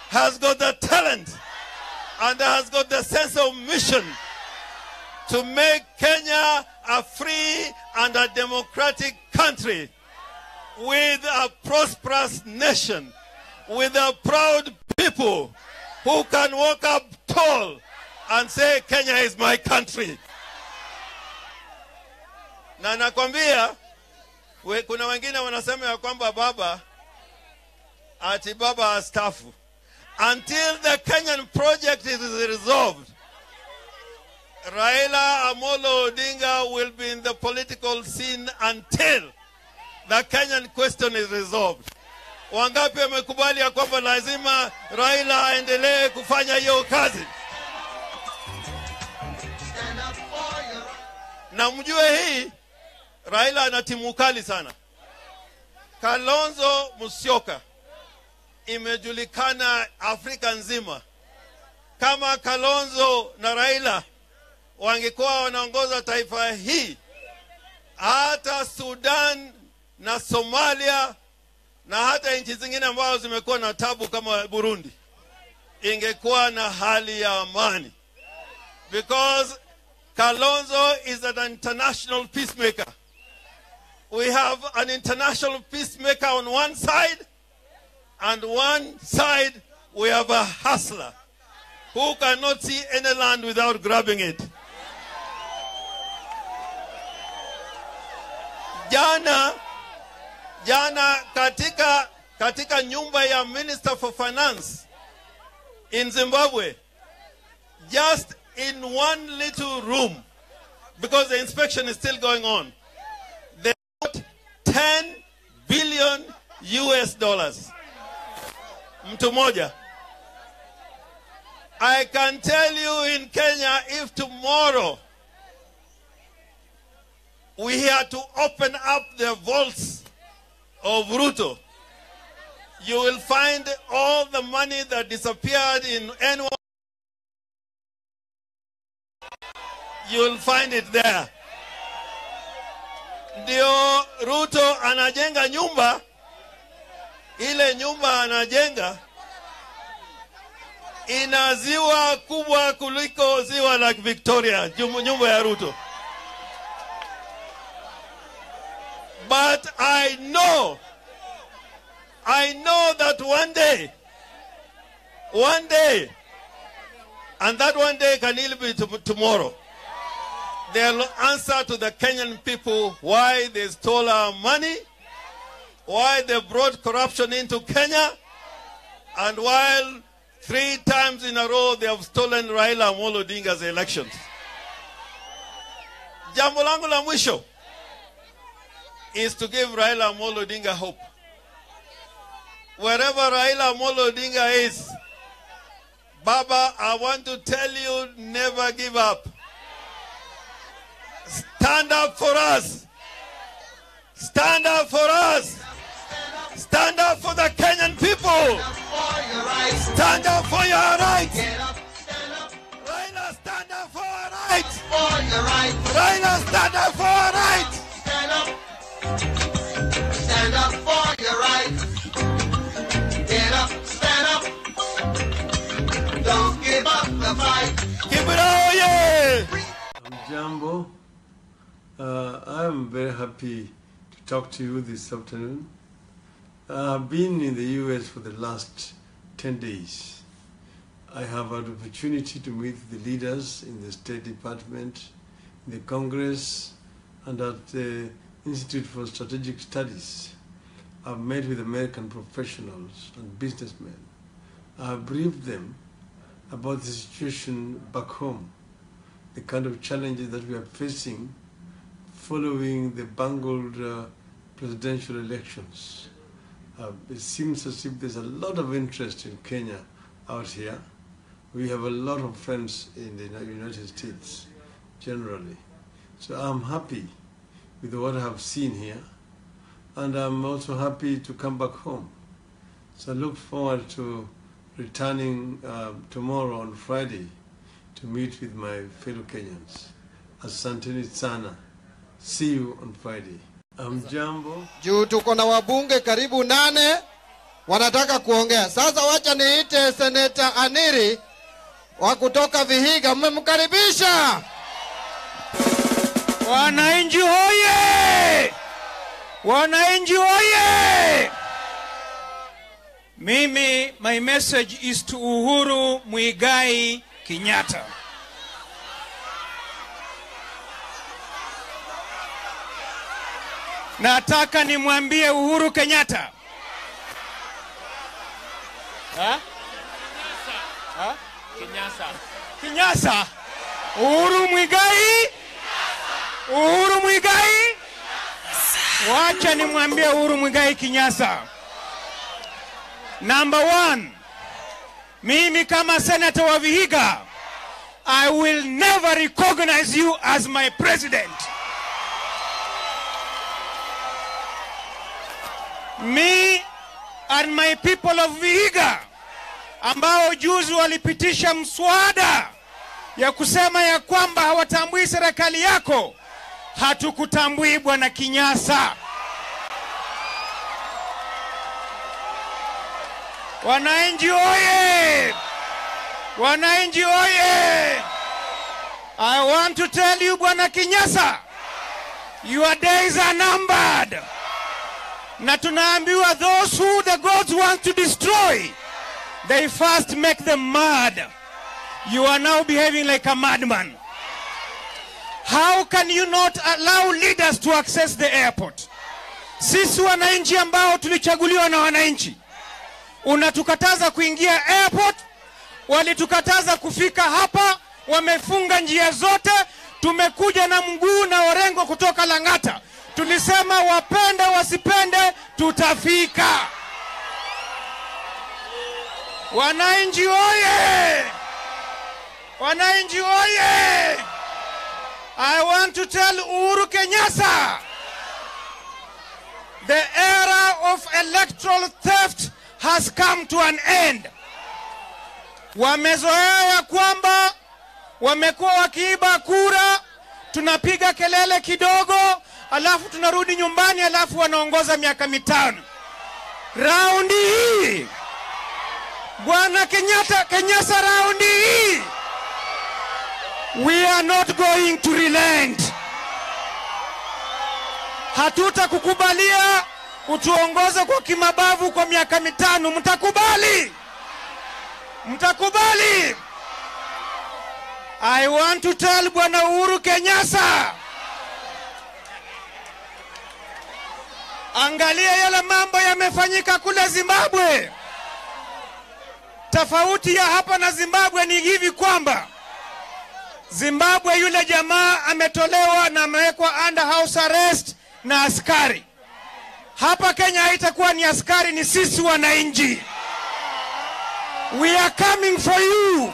has got the talent, and has got the sense of mission to make Kenya a free and a democratic country with a prosperous nation, with a proud people who can walk up tall and say Kenya is my country. Na nakwambia we, kuna wengine wanasema ya kwamba baba ati baba astafu. Until the Kenyan project is resolved, Raila Amolo Odinga will be in the political scene until the Kenyan question is resolved. Wangapi wamekubali ya kwamba lazima Raila aendelee kufanya hiyo kazi? Na mjue hii Raila ana timu kali sana. Kalonzo Musyoka imejulikana Afrika nzima kama Kalonzo na Raila wangekuwa wanaongoza taifa hii, hata Sudan na Somalia na hata nchi zingine ambazo zimekuwa na tabu kama Burundi, ingekuwa na hali ya amani, because Kalonzo is an international peacemaker. We have an international peacemaker on one side, and one side we have a hustler who cannot see any land without grabbing it. Jana jana katika katika nyumba ya Minister for Finance in Zimbabwe just in one little room because the inspection is still going on they got 10 billion US dollars. Mtu moja I can tell you in Kenya, if tomorrow we had to open up the vaults of Ruto, you will find all the money that disappeared in anyone. You will find it there. Ndio Ruto anajenga nyumba, ile nyumba anajenga ina kubwa kuliko ziwa la Victoria, nyumba ya Ruto. But I know, I know that one day, one day, and that one day can even be to- tomorrow, they'll answer to the Kenyan people why they stole our money, why they brought corruption into Kenya, and while Three times in a row they have stolen Raila Amolo elections. Jambo langu la mwisho is to give Raila Amolo Odinga hope. Wherever Raila Amolo Odinga is, Baba, I want to tell you never give up. Stand up for us. Stand up for us. Stand up for the Kenyan people. Stand up for your rights. Raila, stand up for our rights. Raila, stand up for our rights. Yeah. Jambo. Uh, I'm very happy to talk to you this afternoon. I've been in the US for the last 10 days. I have had opportunity to meet the leaders in the State Department, in the Congress, and at the Institute for Strategic Studies. I've met with American professionals and businessmen. I have briefed them about the situation back home the kind of challenges that we are facing following the bungled uh, presidential elections. Uh, it seems as if there's a lot of interest in Kenya out here. We have a lot of friends in the United States generally. So I'm happy with what I have seen here. And I'm also happy to come back home. So I look forward to returning uh, tomorrow on Friday to meet with my fellow Kenyans. Asanteni sana. See you on Friday. Amjambo. juu tuko na wabunge karibu nane wanataka kuongea. Sasa wacha niite seneta Aniri wa kutoka Vihiga, mmemkaribisha. Wananchi hoye! Wananchi hoye! Mimi, my message is to Uhuru Muigai Kenyatta. Nataka nimwambie Uhuru Kenyatta. Ha? Ha? Kinyasa. Kinyasa. Uhuru Mwigai, Uhuru Mwigai. Wacha nimwambie Uhuru Mwigai Kinyasa. Number one, mimi kama senator wa Vihiga, I will never recognize you as my president. Me and my people of Vihiga ambao juzi walipitisha mswada ya kusema ya kwamba hawatambui serikali yako, hatukutambui bwana Kinyasa. Wananchi oye! Wananchi oye! I want to tell you bwana Kinyasa, your days are numbered. Na tunaambiwa those who the gods want to destroy, they first make them mad. You are now behaving like a madman. How can you not allow leaders to access the airport? Sisi wananchi ambao tulichaguliwa na wananchi, unatukataza kuingia airport, walitukataza kufika hapa, wamefunga njia zote. Tumekuja na mguu na Orengo kutoka Lang'ata, tulisema wapende wasipende, tutafika. Wananchi oye! Wananchi oye! I want to tell Uhuru Kenyatta the era of electoral theft has come to an end. Wamezoea kwamba wamekuwa wakiiba kura, tunapiga kelele kidogo, alafu tunarudi nyumbani, alafu wanaongoza miaka mitano. Raundi hii Bwana Kenyatta, Kenyasa, raundi hii we are not going to relent. Hatutakukubalia utuongoze kwa kimabavu kwa miaka mitano. Mtakubali? Mtakubali? I want to tell Bwana Uhuru kenyasa angalia yale mambo yamefanyika kule Zimbabwe. Tofauti ya hapa na Zimbabwe ni hivi kwamba Zimbabwe yule jamaa ametolewa na amewekwa under house arrest na askari. Hapa Kenya haitakuwa ni askari, ni sisi wananchi. We are coming for you.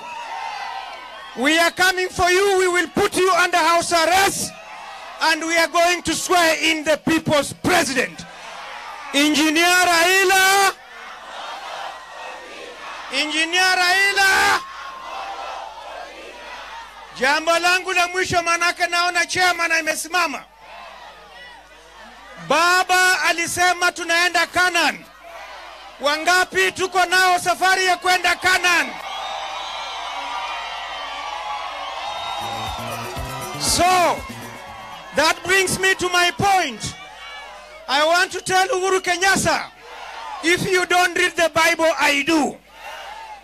We are coming for you. We will put you under house arrest and we are going to swear in the people's president. Engineer Raila. Engineer Raila. Jambo langu la mwisho, manake naona chairman amesimama. Baba alisema tunaenda Canaan. Wangapi tuko nao safari ya kwenda Canaan? So that brings me to my point. I want to tell Uhuru Kenyatta, if you don't read the Bible, I do.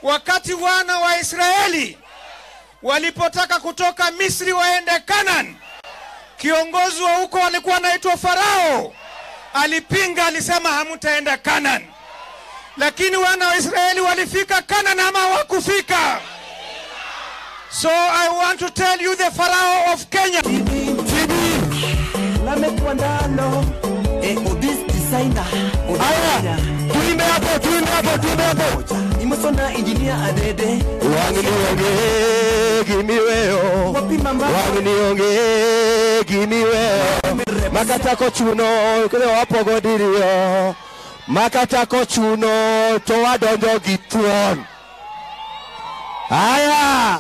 Wakati wana wa Israeli walipotaka kutoka Misri waende Canaan, kiongozi wa huko alikuwa anaitwa Farao. Alipinga, alisema hamtaenda Canaan. Lakini wana wa Israeli walifika Canaan ama hawakufika? So I want to tell you the Pharaoh of Kenya. Aya, tuimbe hapo, tuimbe hapo, tuimbe hapo. Imesona engineer adede. Wanginionge gimiweyo Wanginionge. Makatako chuno kile wapogo diriyo Makatako chuno to wadonjo gi thuon. Aya.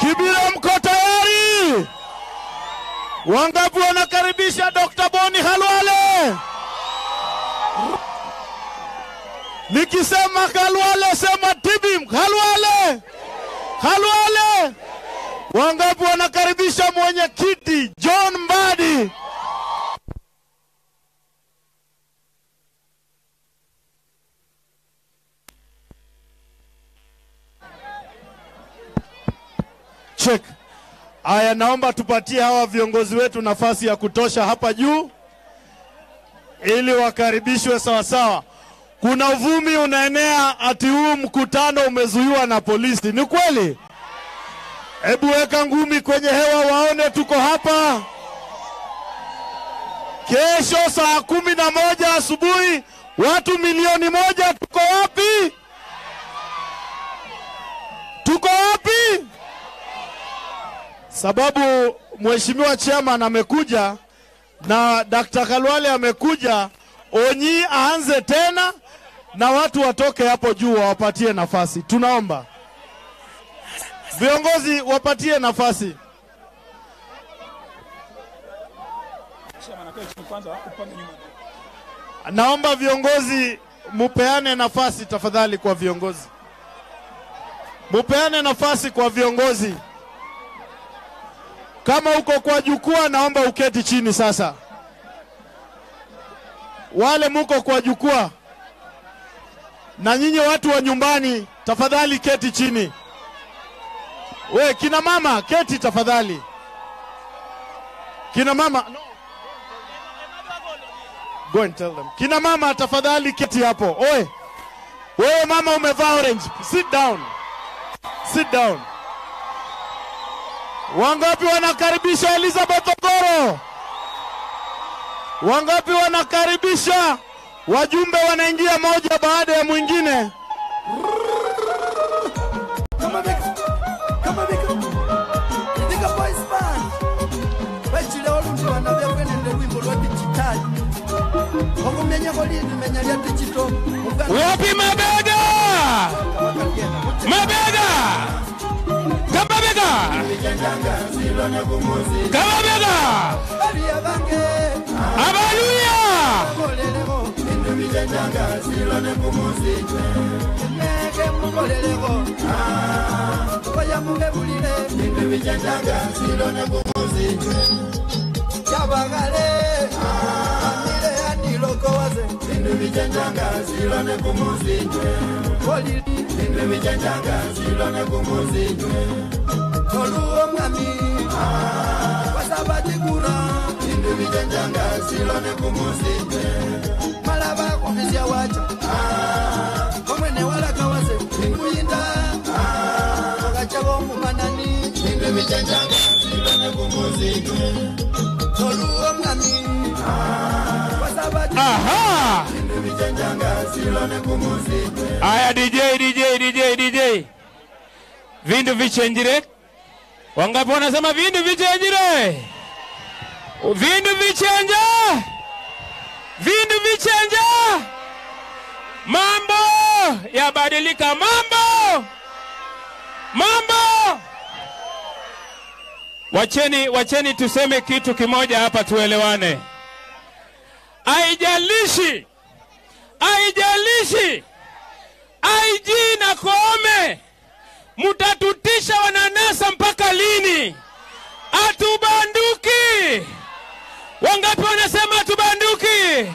Kibira, mko tayari? Wangapi wanakaribisha Dr. Boni Halwale? Nikisema Khalwale sema Tibim. Khalwale, Khalwale. Wangapi wanakaribisha mwenyekiti John Mbadi? Check. Aya, naomba tupatie hawa viongozi wetu nafasi ya kutosha hapa juu ili wakaribishwe sawasawa. Kuna uvumi unaenea ati huu mkutano umezuiwa na polisi. Ni kweli? Hebu weka ngumi kwenye hewa waone tuko hapa. Kesho saa kumi na moja asubuhi watu milioni moja tuko wapi? Tuko wapi? Sababu mheshimiwa chairman amekuja na Dr. Kalwale amekuja, Onyi aanze tena na watu watoke hapo juu wawapatie nafasi. Tunaomba viongozi wapatie nafasi. Naomba viongozi mupeane nafasi tafadhali kwa viongozi, mupeane nafasi kwa viongozi. Kama uko kwa jukwaa, naomba uketi chini sasa. Wale muko kwa jukwaa na nyinyi watu wa nyumbani, tafadhali keti chini. We kina mama, keti tafadhali. Kina mama, no. Go and tell them. Kina mama tafadhali keti hapo. Oe. Wewe mama umevaa orange. Sit down. Sit down. Wangapi wanakaribisha Elizabeth Ogoro? Wangapi wanakaribisha? Wajumbe wanaingia moja baada ya mwingine. Wapi mabega? Mabega! Kamabega! Kamabega! Haleluya! bije janga silone kumuzije meke mukoleleko bayamuke bulile bintu bije janga silone kumuzije yabagale amile yanilokowaze bintu bije janga silone kumuzije kolili bintu bije janga silone kumuzije oluwo mwami basabatikuna bintu bije janga silone kumuzije Kumisya wacha. Omwene walakawaze. Kuyinda. Wakachabo mumanani. Bintu bijenjanga silone kumuzikwe. Oluwo mwami. Aha! Bintu bijenjanga silone kumuzikwe. Aya DJ DJ DJ DJ. Vindu vichenjire. Wangapi wanasema vindu vichenjire? Vindu vichenja. Vindu vichenja. Mambo yabadilika mambo. Mambo. Wacheni wacheni tuseme kitu kimoja hapa tuelewane. Aijalishi, aijalishi IG na Koome mutatutisha wananasa mpaka lini? Atubanduki. Wangapi wanasema atubanduki?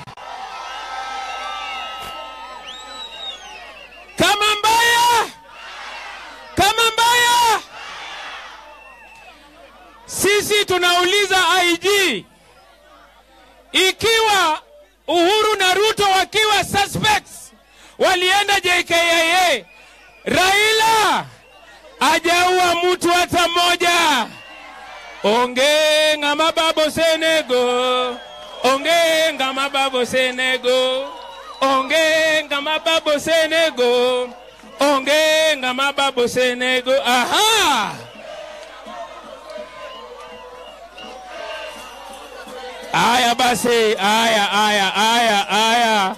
Kama mbaya, kama mbaya, sisi tunauliza IG ikiwa Uhuru na Ruto wakiwa suspects walienda JKIA, Raila ajaua mtu hata mmoja. Onge ngama babo Senego, onge ngama babo Senego, onge ngama babo Senego, onge ngama babo Senego. Aha! Aya basi, aya, aya, aya, aya.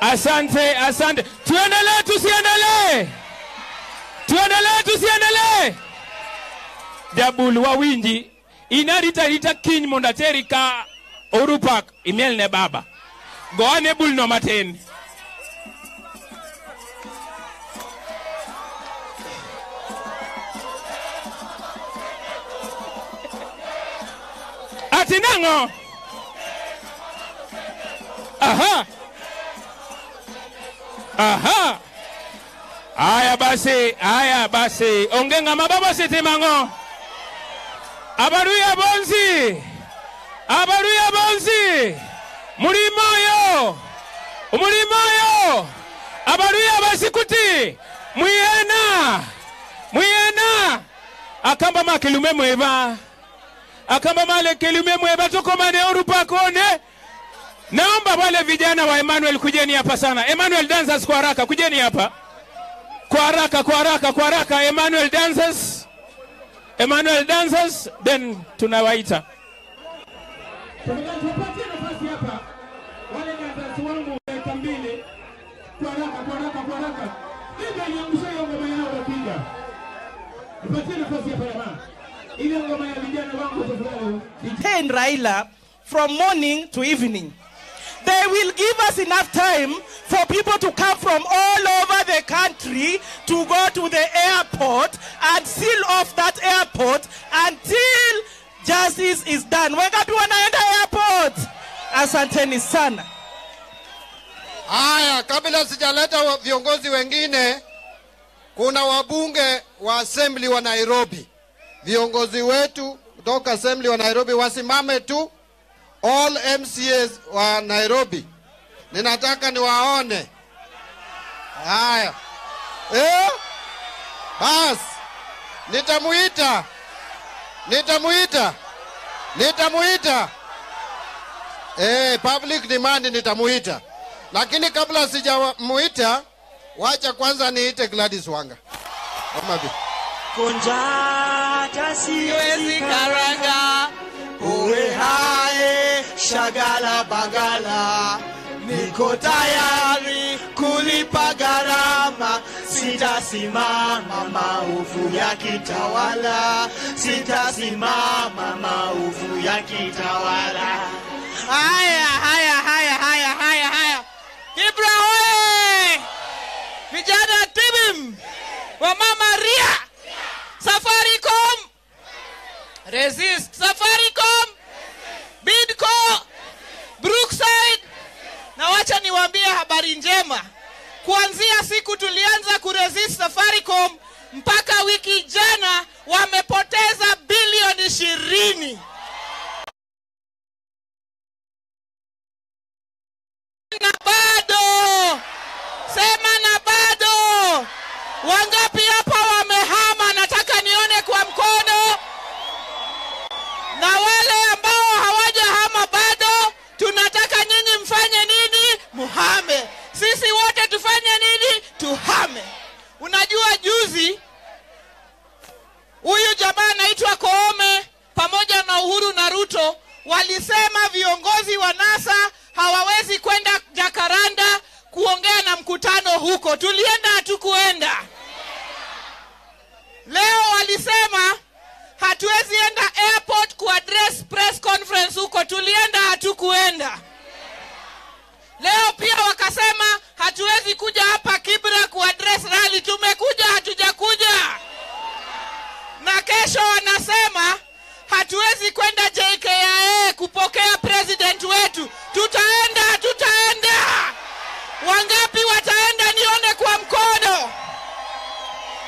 Asante, asante. Tuendelee, tusiendelee? Tuendelee, tusiendelee? Jabul wawinji inaritarita kiny mondo ateri ka orupak imiel ne baba. Goane bulno matin. Ati nang'o? Aha. Aha. Aya basi, aya basi. Ongenga mababa baba sitimang'o. Abaluya bonzi. Abaluya bonzi. Mulimoyo. Mulimoyo. Abaluya basikuti. Muyena. Muyena. akamba ma mweba. akamba male kilume mweva tokomane orupakone naomba wale vijana wa Emmanuel kujeni hapa sana Emmanuel dancers kwa haraka kujeni hapa kwa haraka kwa haraka kwa haraka Emmanuel dancers Emmanuel dancers then tunawaita tupatie nafasi hapa wale dancers wangu dakika mbili kwa haraka kwa haraka kwa haraka. Ndio niangusha hiyo ngoma yao wapiga. Nipatie nafasi hapa jamaa. Ile ngoma ya vijana wangu tafadhali. Detain Raila from morning to evening. They will give us enough time for people to come from all over the country to go to the airport and seal off that airport until justice is done. Wangapi wanaenda airport? Asanteni sana. Haya, kabla sijaleta viongozi wengine, kuna wabunge wa assembly wa Nairobi. Viongozi wetu kutoka assembly wa Nairobi wasimame tu, all MCAs wa Nairobi, ninataka niwaone. Haya, eh, bas, nitamuita, nitamuita, nitamuita. Eh, public demand nitamuita, lakini kabla sijamuita, wacha kwanza niite Gladys Wanga. Kama vile. Kunjata siwezi karanga, shagala bagala, niko tayari kulipa gharama, sitasimama maovu ya kitawala, sitasimama maovu ya kitawala. Haya, haya, haya, haya, haya, haya. Kibra hoye! Vijana tibim! Wamama ria! Safaricom! Resist! Safaricom! Bidco! Brookside! Na wacha niwaambie habari njema. Kuanzia siku tulianza kuresist Safaricom mpaka wiki jana wamepoteza bilioni ishirini. na bado sema na bado wangapi hapa wamehama nataka nione kwa mkono na wale ambao hawajahama bado tunataka nyinyi mfanye nini muhame sisi wote tufanye nini tuhame unajua juzi huyu jamaa anaitwa koome pamoja na uhuru na ruto walisema viongozi wa nasa hawawezi kwenda jakaranda kuongea na mkutano huko. Tulienda hatukuenda. Leo walisema hatuwezi enda airport kuaddress press conference huko. Tulienda hatukuenda leo pia wakasema hatuwezi kuja hapa kibra kuaddress rally tumekuja hatujakuja na kesho wanasema hatuwezi kwenda JKIA kupokea president wetu. Tutaenda, tutaenda. Wangapi wataenda? Nione kwa mkono.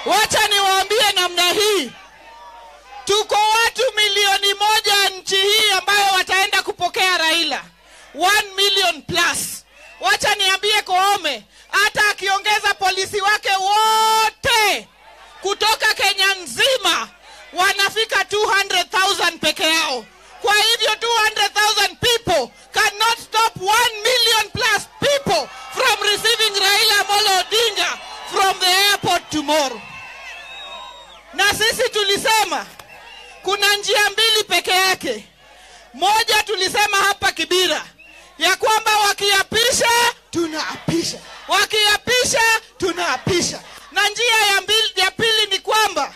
Wacha niwaambie namna hii, tuko watu milioni moja nchi hii ambayo wataenda kupokea Raila, 1 million plus. Wacha niambie Koome, hata akiongeza polisi wake wote kutoka Kenya nzima wanafika 200,000 peke yao. Kwa hivyo 200,000 people cannot stop 1 million plus people from receiving Raila Amolo Odinga from the airport tomorrow. Na sisi tulisema kuna njia mbili peke yake. Moja tulisema hapa Kibira ya kwamba wakiapisha tunaapisha, wakiapisha tunaapisha. Na njia ya, mbili, ya pili ni kwamba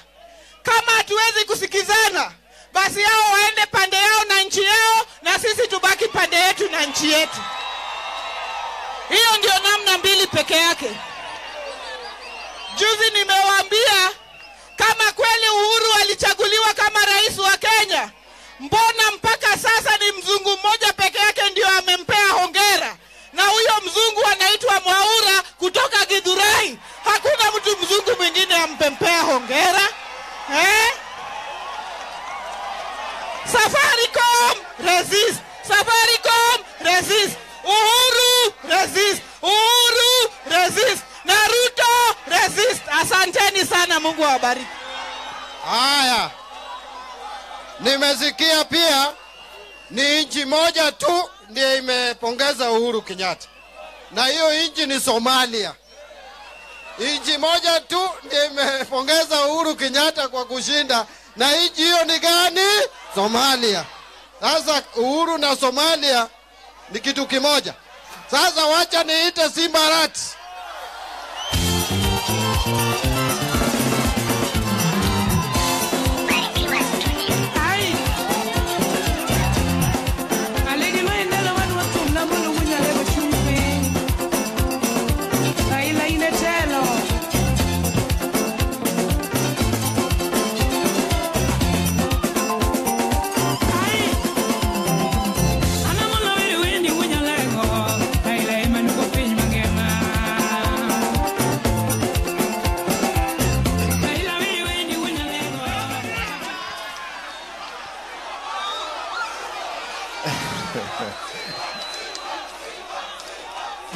kama hatuwezi kusikizana, basi hao waende pande yao na nchi yao, na sisi tubaki pande yetu na nchi yetu. Hiyo ndio namna mbili peke yake. Juzi nimewaambia kama kweli Uhuru alichaguliwa kama rais wa Kenya, mbona mpaka sasa ni mzungu mmoja peke yake ndio huyo mzungu anaitwa Mwaura kutoka Githurai. Hakuna mtu mzungu mwingine ampempea hongera eh? Safaricom resist, Safaricom resist, Uhuru resist, Uhuru resist, Naruto resist. Asanteni sana, Mungu awabariki. Haya, nimesikia pia ni nchi moja tu ndiye imepongeza Uhuru Kenyatta, na hiyo nchi ni Somalia. Nchi moja tu ndio imepongeza Uhuru Kenyatta kwa kushinda, na nchi hiyo ni gani? Somalia. Sasa Uhuru na Somalia ni kitu kimoja. Sasa wacha niite Simba Rats.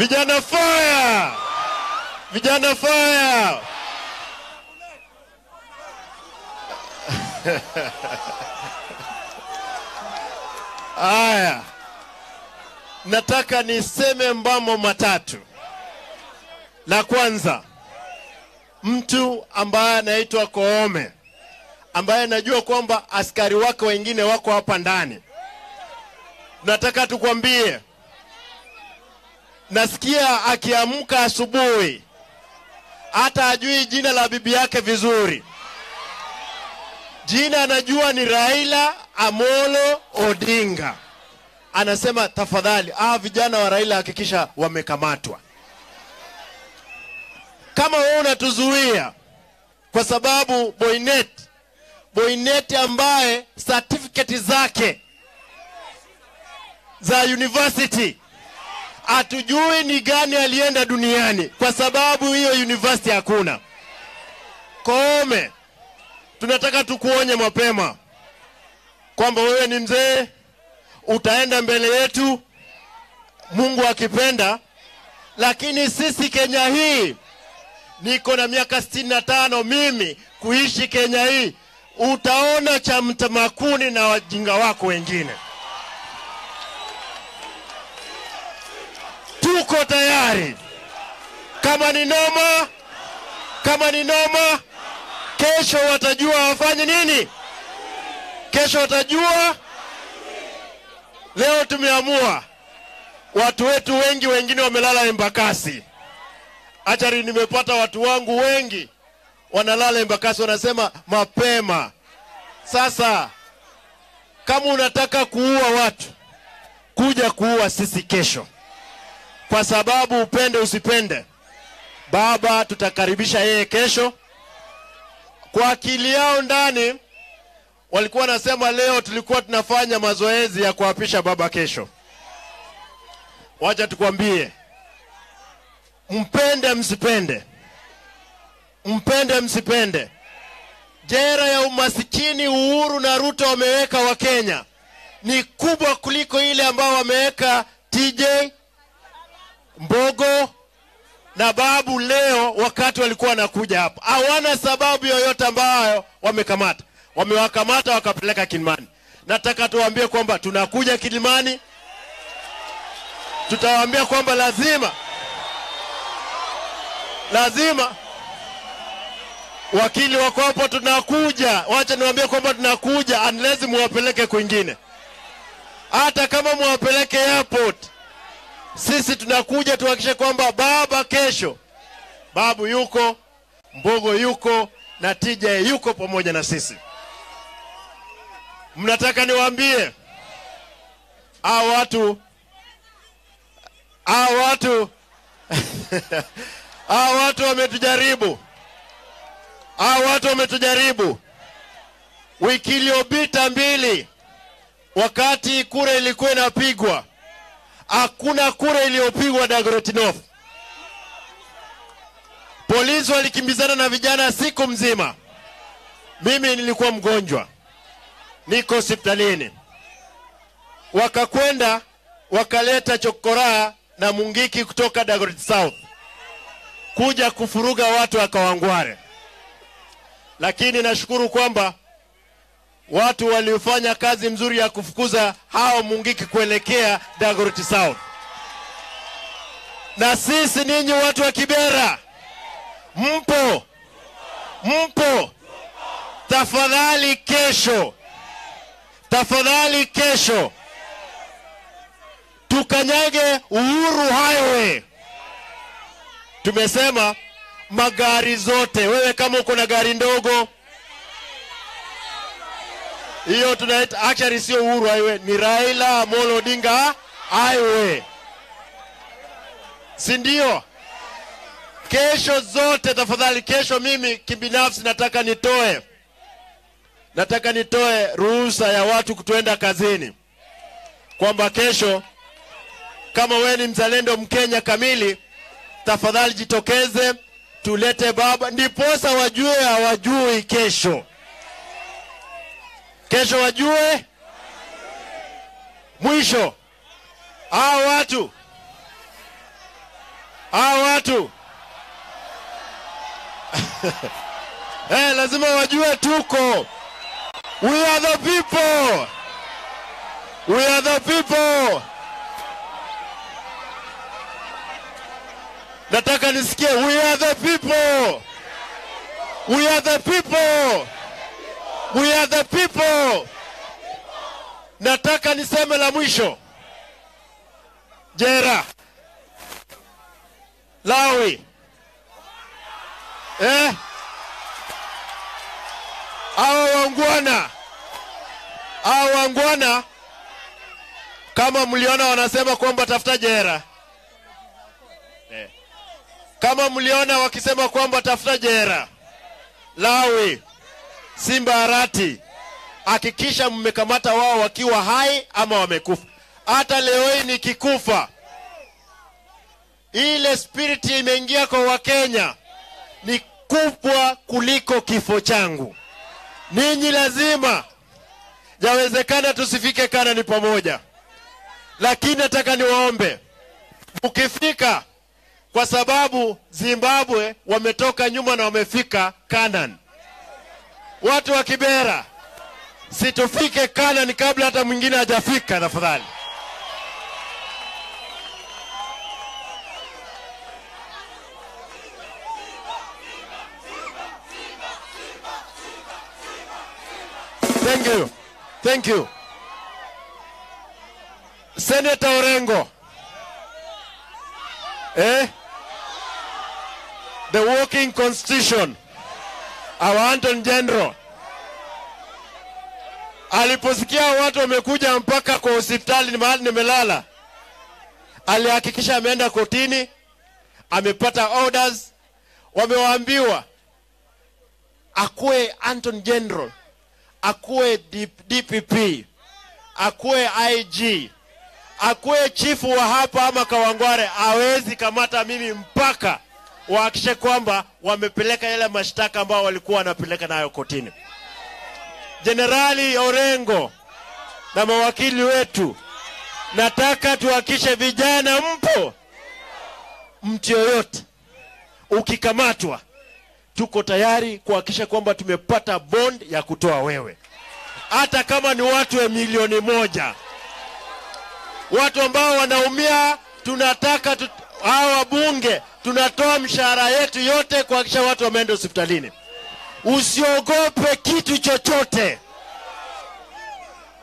Vijana fire! Vijana fire! Aya, nataka niseme mambo matatu. La kwanza, mtu ambaye anaitwa Koome ambaye najua kwamba askari wake wengine wako hapa ndani, nataka tukwambie nasikia akiamka asubuhi hata ajui jina la bibi yake vizuri. Jina anajua ni Raila Amolo Odinga. Anasema tafadhali, ah, vijana wa Raila hakikisha wamekamatwa. Kama wewe unatuzuia kwa sababu Boynet, Boynet ambaye certificate zake za university hatujui ni gani alienda duniani kwa sababu hiyo university hakuna. Koome, tunataka tukuonye mapema kwamba wewe ni mzee, utaenda mbele yetu, Mungu akipenda. Lakini sisi Kenya hii, niko na miaka sitini na tano mimi kuishi Kenya hii, utaona cha mtamakuni na wajinga wako wengine. Tuko tayari. Kama ni noma, kama ni noma, kesho watajua wafanye nini. Kesho watajua. Leo tumeamua, watu wetu wengi, wengine wamelala Embakasi. Achari, nimepata watu wangu wengi wanalala Embakasi, wanasema mapema. Sasa kama unataka kuua watu, kuja kuua sisi kesho kwa sababu upende usipende, baba tutakaribisha yeye kesho. Kwa akili yao ndani walikuwa wanasema leo tulikuwa tunafanya mazoezi ya kuapisha baba kesho. Wacha tukwambie, mpende msipende, mpende msipende, jera ya umasikini Uhuru na Ruto wameweka wa kenya ni kubwa kuliko ile ambayo wameweka TJ Mbogo na Babu leo wakati walikuwa wanakuja hapa. Hawana sababu yoyote ambayo wamekamata, wamewakamata wakapeleka Kilimani. Nataka tuwaambie kwamba tunakuja Kilimani, tutawaambia kwamba lazima lazima wakili wako hapo, tunakuja. Wacha niwaambie kwamba tunakuja unless muwapeleke kwingine, hata kama muwapeleke airport sisi tunakuja tuhakikishe kwamba baba kesho, babu yuko, Mbogo yuko na TJ yuko pamoja na sisi. Mnataka niwaambie hao watu hao watu hao watu wametujaribu, hao watu wametujaribu wiki iliyopita mbili, wakati kura ilikuwa inapigwa hakuna kura iliyopigwa Dagoretti North. Polisi walikimbizana na vijana siku mzima. Mimi nilikuwa mgonjwa, niko hospitalini, wakakwenda wakaleta chokoraa na Mungiki kutoka Dagoretti South kuja kufuruga watu wa Kawangware, lakini nashukuru kwamba watu waliofanya kazi mzuri ya kufukuza hao Mungiki kuelekea Dagoretti South. Na sisi ninyi watu wa Kibera, mpo mpo, tafadhali kesho, tafadhali kesho tukanyage Uhuru Highway. Tumesema magari zote, wewe kama uko na gari ndogo hiyo tunaita actually sio Uhuru Highway, ni Raila Amolo Odinga Highway, si ndio? Kesho zote tafadhali, kesho mimi kibinafsi nataka nitoe nataka nitoe ruhusa ya watu kutoenda kazini, kwamba kesho kama wewe ni mzalendo Mkenya kamili, tafadhali jitokeze, tulete baba, ndiposa wajue hawajui kesho kesho wajue. Mwisho hao watu hao watu eh, lazima wajue tuko. We are the people, we are the people. Nataka nisikie, we are the people, we are the people. We are the people. Nataka niseme la mwisho. Jera. Lawi. Eh? Hawa wangwana. Hawa wangwana kama mliona wanasema kwamba tafuta jera. Eh. Kama mliona wakisema kwamba tafuta jera. Lawi. Simba Arati, hakikisha mmekamata wao wakiwa hai ama wamekufa. Hata leo hii nikikufa, ile spirit imeingia kwa Wakenya ni kubwa kuliko kifo changu. Ninyi lazima, yawezekana tusifike kana ni pamoja, lakini nataka niwaombe ukifika, kwa sababu Zimbabwe wametoka nyuma na wamefika Kanani watu wa Kibera, situfike Kanani kabla hata mwingine hajafika, tafadhali. Thank you. Thank you. Senator Orengo. Eh? The working constitution our Anton General. Aliposikia watu wamekuja mpaka kwa hospitali mahali nimelala, alihakikisha ameenda kotini, amepata orders, wamewaambiwa akuwe Anton General, akuwe DPP, akuwe IG, akuwe chifu wa hapa ama Kawangware, awezi kamata mimi mpaka wahakikishe kwamba wamepeleka yale mashtaka ambao walikuwa wanapeleka nayo kotini. Jenerali Orengo na mawakili wetu, nataka tuhakikishe vijana mpo, mtu yoyote ukikamatwa, tuko tayari kuhakikisha kwamba tumepata bond ya kutoa wewe, hata kama ni watu wa milioni moja, watu ambao wanaumia, tunataka tut... hawa wabunge tunatoa mshahara yetu yote kuhakikisha watu wameenda hospitalini. Usiogope kitu chochote,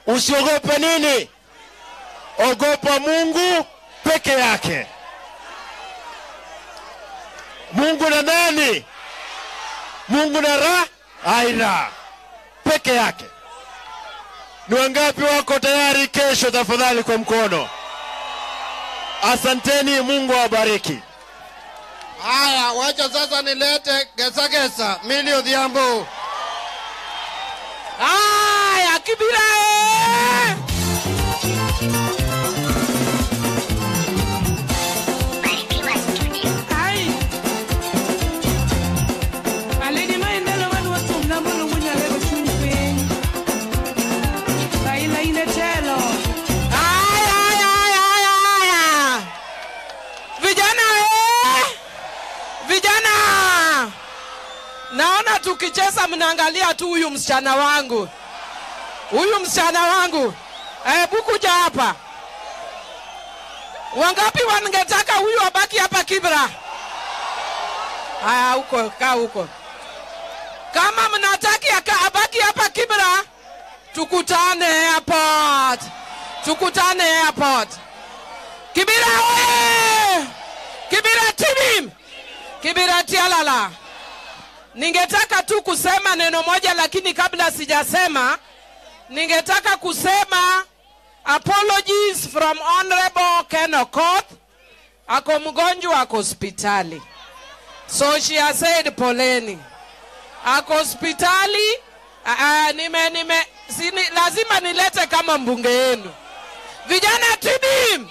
usiogope nini? Ogopa Mungu peke yake. Mungu na nani? Mungu na ra aira peke yake. Ni wangapi wako tayari kesho? Tafadhali kwa mkono. Asanteni, Mungu awabariki. Haya, wacha sasa nilete gesa gesa mili Odhiambo. Haya, Kibira Naona tukicheza mnaangalia tu huyu msichana wangu. huyu msichana wangu hebu kuja hapa. Wangapi wangetaka huyu abaki hapa kibra? Haya huko kaa huko. Kama mnataki abaki hapa kibra tukutane airport. Tukutane airport. Kibira oye! Kibira tibim kibira tialala ningetaka tu kusema neno moja lakini kabla sijasema ningetaka kusema apologies from honorable ken ako mgonjwa ako hospitali. So she has said poleni. Ako hospitali uh, nime, nime, sini, lazima nilete kama mbunge yenu. Vijana tibim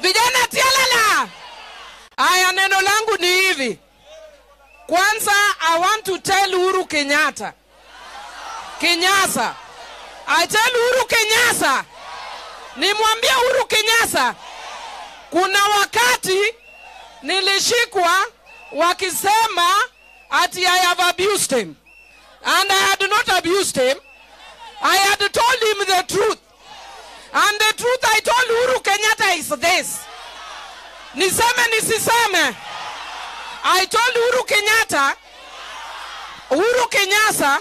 vijana tialala! Haya neno langu ni hivi kwanza i want to tell uhuru kenyatta. Kenyasa i tell uhuru kenyasa nimwambie uhuru kenyasa kuna wakati nilishikwa wakisema ati i have abused him. And i had not abused him. I had told him the truth. And the truth i told uhuru kenyatta is this. Niseme nisiseme i told Uru kenyatta uhuru kenyasa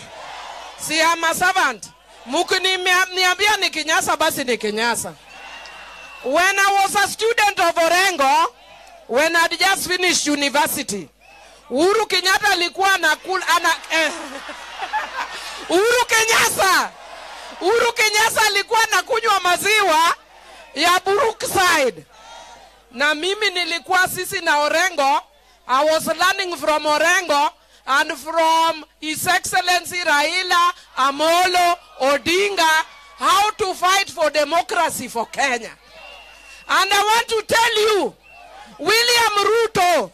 si am a servant. Mukiniambia ni kinyasa basi ni kinyasa. When i was a student of orengo when i'd just finished university uhuru kenyatta alikuwa anakula ana, eh, uhuru kenyasa uhuru kenyasa alikuwa anakunywa maziwa ya brookside. Na mimi nilikuwa sisi na orengo i was learning from orengo and from his excellency raila amolo odinga how to fight for democracy for kenya. And i want to tell you william ruto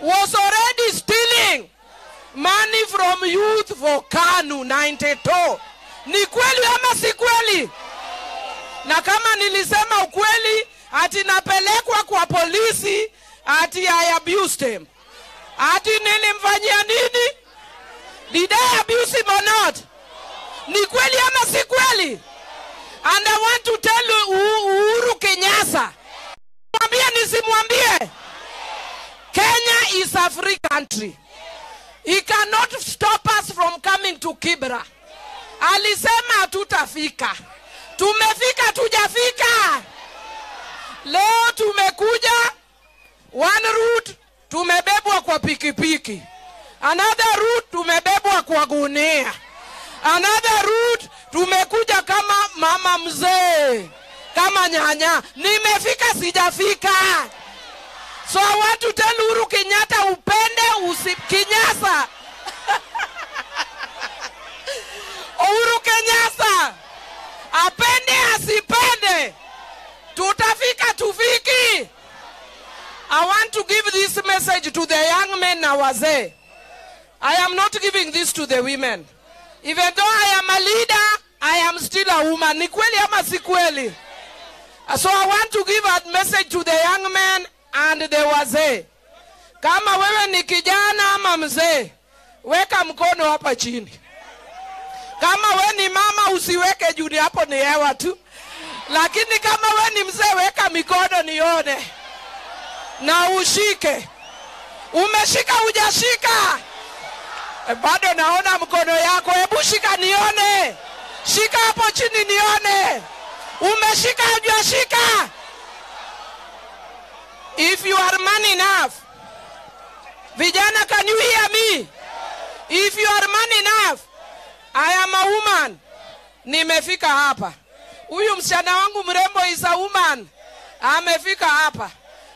was already stealing money from youth for kanu 92 ni kweli ama si kweli? Na kama nilisema ukweli ati napelekwa kwa polisi ati I abused him ati nilimfanyia nini? Did I abuse him or not? Ni kweli ama si kweli? And I want to tell Uhuru kenyasa mwambie nisimwambie Kenya is a free country. He cannot stop us from coming to Kibra. Alisema hatutafika. Tumefika tujafika. Leo tumekuja. One route tumebebwa kwa pikipiki. Another route tumebebwa kwa gunia. Another route tumekuja kama mama mzee kama nyanya. Nimefika sijafika. So i want to tell uhuru kenyatta upende usi kinyasa. Uhuru kenyasa apende asipende. Tutafika tufiki i want to give this message to the young men na wazee i am not giving this to the women. Even though i am a leader i am still a woman. Ni kweli ama si kweli? So i want to give a message to the young men and the wazee. Kama wewe ni kijana ama mzee weka mkono hapa chini. Kama we ni mama usiweke juu hapo ni hewa tu. Lakini kama we ni mzee weka mikono nione na ushike umeshika hujashika E, bado naona mkono yako hebu shika nione shika hapo chini nione umeshika hujashika if you are man enough vijana can you hear me if you are man enough I am a woman. Nimefika hapa. Huyu msichana wangu mrembo is a woman. Amefika hapa.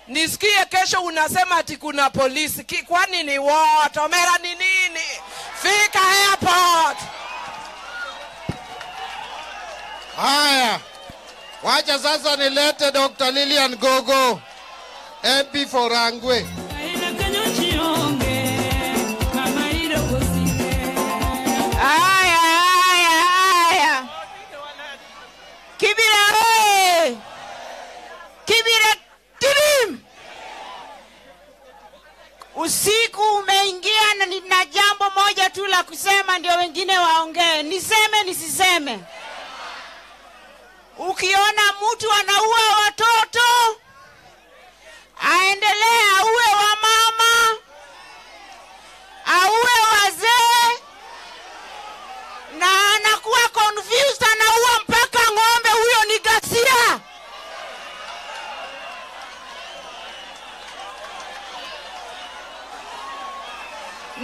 Nisikie kesho unasema ati kuna polisi. Kwani ni wote? Omera ni nini? Fika airport. Haya, wacha sasa nilete Dr. Lilian Gogo, MP for Rangwe. Usiku umeingia na nina jambo moja tu la kusema, ndio wengine waongee. Niseme nisiseme? ukiona mtu anaua watoto aendelee auwe wa mama auwe wazee na anakuwa confused anaua mpaka ng'ombe huyo ni gasia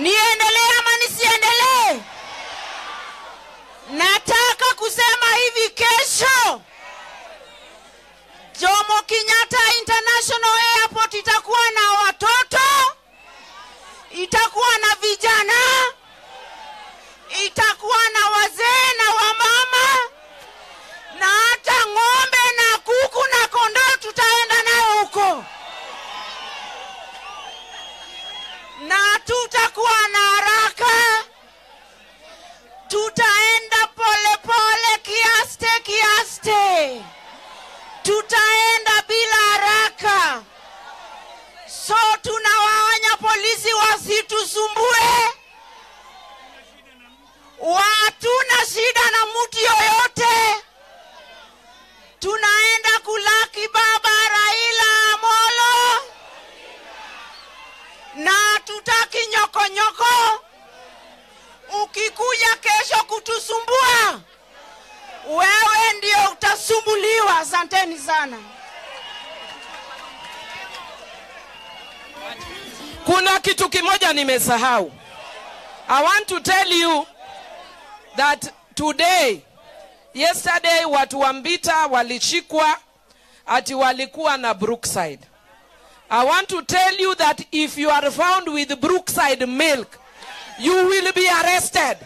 niendelee ama nisiendelee? Nataka kusema hivi kesho. Jomo kenyatta international airport itakuwa na watoto itakuwa na vijana itakuwa na wazee na wamama na hata ng'ombe na kuku na kondoo tutaenda nayo huko na tutakuwa na haraka. Tutaenda polepole kiaste kiaste. Tutaenda bila haraka. So tunawaonya polisi wasitusumbue. Hatuna shida na mtu yoyote. Tunaenda kulaki baba raila amolo. Na tutaki nyokonyoko ukikuja kesho kutusumbua wewe ndio utasumbuliwa. Asanteni sana. Kuna kitu kimoja nimesahau. I want to tell you that today yesterday watu wa mbita walishikwa ati walikuwa na brookside i want to tell you that if you are found with brookside milk you will be arrested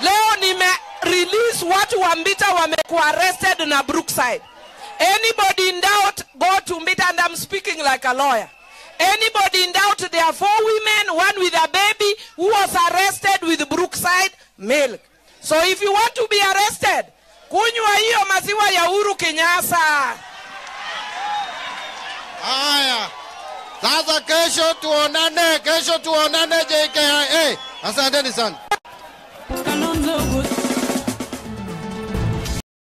leo nime release watu wa mbita wamekuwa arrested na brookside anybody in doubt go to mbita and i'm speaking like a lawyer Anybody in doubt, there are four women, one with a baby, who was arrested with Brookside milk. So if you want to be arrested, kunywa hiyo maziwa ya Uhuru Kenyatta. Haya, Sasa kesho tuonane, kesho tuonane JKIA. Asanteni sana.